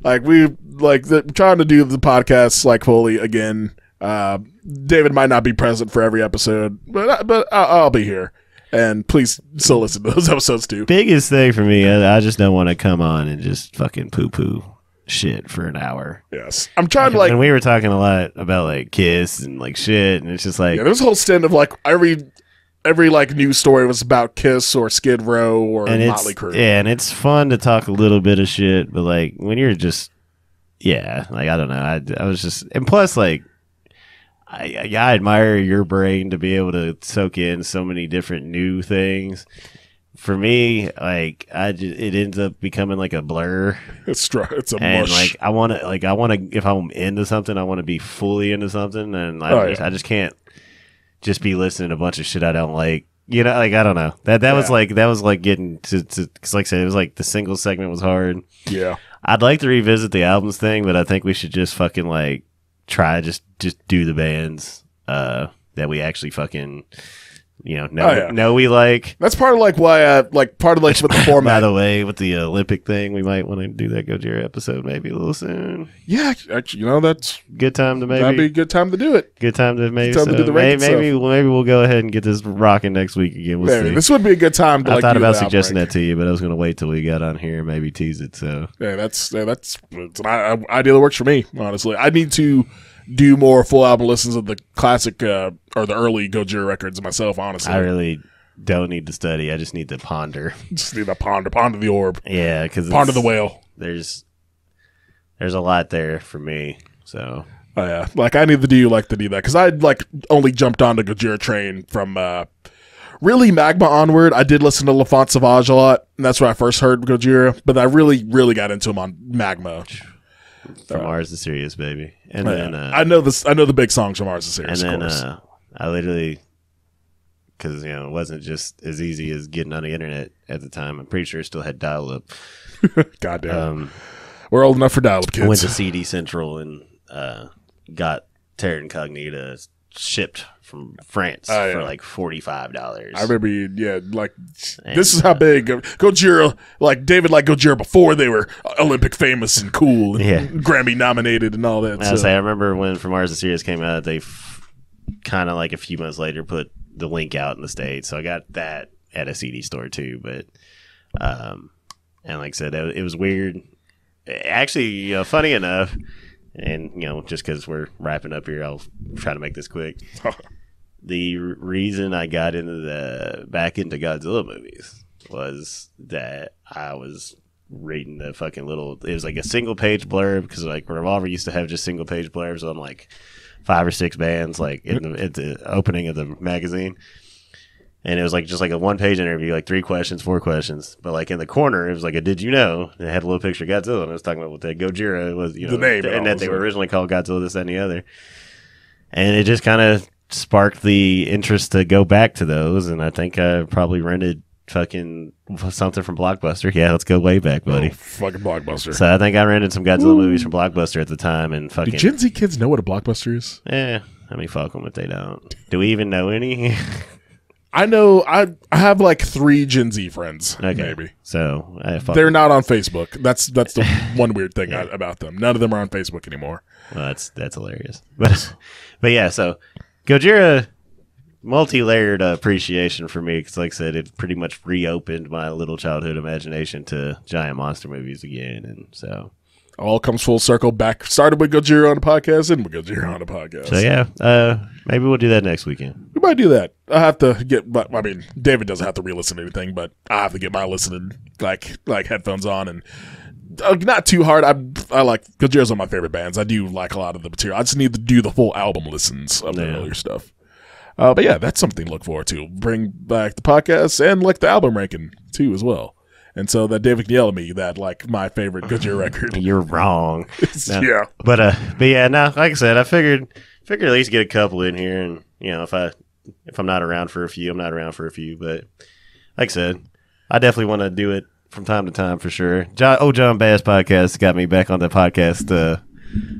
like we like the, trying to do the podcast like fully again. Uh, David might not be present for every episode, but but I'll, I'll be here, and please still listen to those episodes too. Biggest thing for me, I, I just don't want to come on and just fucking poo poo shit for an hour. Yes, I'm trying to like. and we were talking a lot about like Kiss and like shit, and it's just like Yeah, there was a whole stint of like every every like news story was about Kiss or Skid Row or and it's Motley Crue. yeah, and it's fun to talk a little bit of shit, but like when you're just yeah, like I don't know, I, I was just and plus like I I admire your brain to be able to soak in so many different new things. For me, like I just, it ends up becoming like a blur, It's str- it's a and mush. like I want to like I want to if I'm into something, I want to be fully into something, and I Oh, just, yeah. I just can't just be listening to a bunch of shit I don't like. You know, like I don't know that that was like that was like getting to because like I said, it was like the single segment was hard. yeah, I'd like to revisit the albums thing, but I think we should just fucking like try just just do the bands uh that we actually fucking you know oh, know, Oh, yeah. know we like. that's part of like why I like part of like with the By format. the way, with the Olympic thing, we might want to do that Gojira episode maybe a little soon. yeah, actually, you know that's Good time to maybe that'd be a good time to do it. Good time to maybe time to do the maybe, maybe, maybe we'll go ahead and get this rocking next week again. We'll Maybe. see. This would be a good time to I like thought about suggesting rank. that to you, but I was going to wait till we got on here and maybe tease it. So Yeah, that's yeah, that's it's an idea that works for me. Honestly, I need to do more full album listens of the classic uh, or the early Gojira records myself. Honestly, I really don't need to study. I just need to ponder. just need to ponder ponder the orb, Yeah, because ponder the whale. There's there's a lot there for me. So Oh yeah, like I need to do you like to do that because I like only jumped on the Gojira train from uh, really Magma onward. I did listen to L'Enfant Sauvage a lot, and that's where I first heard Gojira. But I really really got into him on Magma. From Mars to Sirius, baby, and then uh, I know this. I know the big songs from Mars and and Sirius, then course. uh, I literally because you know it wasn't just as easy as getting on the internet at the time. I'm pretty sure it still had dial up. Goddamn, Um, we're old enough for dial-up I went to CD Central and uh, got Terra Incognita shipped from France Oh, yeah. for like forty five dollars. I remember, you, yeah, like And, this is how big Gojira, like David, like Gojira before they were Olympic famous and cool, and Yeah. Grammy nominated and all that. I so- say I remember when From Mars to Sirius came out, they f- kind of like a few months later put the link out in the states, so I got that at a CD store too. But um, and like I said, it, it was weird. Actually, you know, funny enough, and you know, just because we're wrapping up here, I'll try to make this quick. the reason I got into the back into Godzilla movies was that I was reading the fucking little. It was like a single page blurb because like Revolver used to have just single page blurbs on like five or six bands, like in the, at the opening of the magazine. And it was like just like a one page interview, like three questions, four questions. But like in the corner, it was like a "Did you know?" It had a little picture of Godzilla, and it was talking about what that Gojira was, you know, The name, and that they were originally called Godzilla, this, that, and the other. And it just kind of sparked the interest to go back to those. And I think I probably rented fucking something from Blockbuster. Yeah, let's go way back, buddy. Oh, fucking blockbuster. So I think I rented some Godzilla movies from Blockbuster at the time, and Do fucking Gen Z kids know what a blockbuster is? eh. I mean, fuck them if they don't. Do we even know any? I know. I I have like three Gen Z friends. okay, Maybe So I fuck they're 'em. not on Facebook. That's that's the one weird thing I- about them. None of them are on Facebook anymore. Well, that's that's hilarious. But but yeah, so Gojira multi-layered uh, appreciation for me because, like I said, it pretty much reopened my little childhood imagination to giant monster movies again, and so All comes full circle. Back started with Gojira on the podcast, and with Gojira on the podcast. so yeah, uh, maybe we'll do that next weekend. We might do that. I have to get, but I mean, David doesn't have to re-listen to anything, but I have to get my listening like like headphones on and uh, not too hard. I I like Gojira's one of my favorite bands. I do like a lot of the material. I just need to do the full album listens of the earlier stuff. Uh, but yeah, that's something to look forward to. Bring back the podcast and like the album ranking too as well. And so that David can yell at me that like my favorite Gojira record. You're wrong. No. yeah. But uh, but yeah, now like I said, I figured figured at least get a couple in here, and you know, if I if I'm not around for a few, I'm not around for a few. But like I said, I definitely want to do it from time to time for sure. John, oh, John Bass podcast got me back on the podcast uh,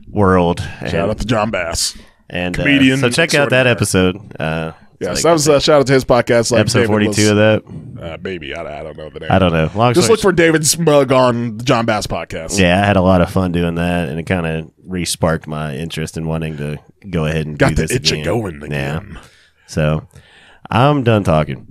world. And, Shout out to John Bass. and uh, comedian so check out that episode. Uh, Yeah, like so that was uh, shout out to his podcast. Like episode 42 of that. uh, maybe I, I don't know the name. I don't know. Long Just look for David's mug on the John Bass podcast. Yeah, I had a lot of fun doing that, and it kind of re-sparked my interest in wanting to go ahead and Got do the this itch again. going Yeah. again. So I'm done talking.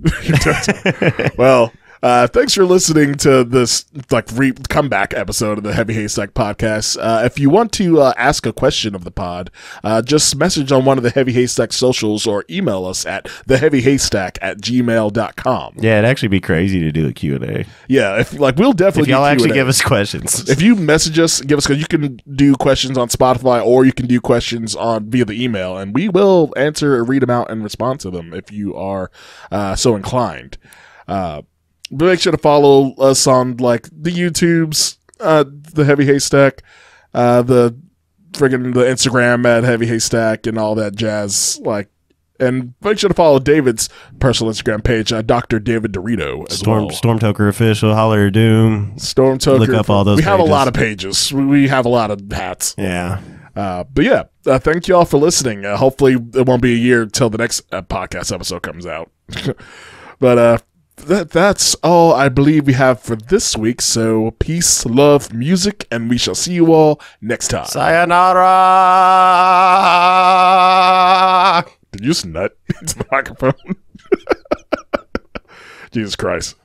well, uh, thanks for listening to this like re- comeback episode of the Heavy Haystack podcast. Uh, if you want to uh, ask a question of the pod, uh, just message on one of the Heavy Haystack socials or email us at theheavyhaystack at gmail.com. yeah, it'd actually be crazy to do a Q&A. Yeah, if like we'll If definitely y'all do actually give us questions. if you message us, give us because you can do questions on Spotify or you can do questions on via the email, and we will answer, or read them out, and respond to them if you are uh, so inclined. But make sure to follow us on like the YouTubes, uh, the Heavy Haystack, uh, the friggin' the Instagram at Heavy Haystack, and all that jazz. Like, and make sure to follow David's personal Instagram page, uh, Dr. David Dorito, as Storm well. Storm Toker official, Holler Doom. Storm Toker. Look up all those We have a lot of pages. We- We have a lot of hats. Yeah. Uh, but yeah, uh, thank you all for listening. Uh, hopefully, it won't be a year till the next uh, podcast episode comes out. but uh, that that's all I believe we have for this week. So peace, love, music, and we shall see you all next time. Sayonara. Did you just nut into the microphone? Jesus Christ.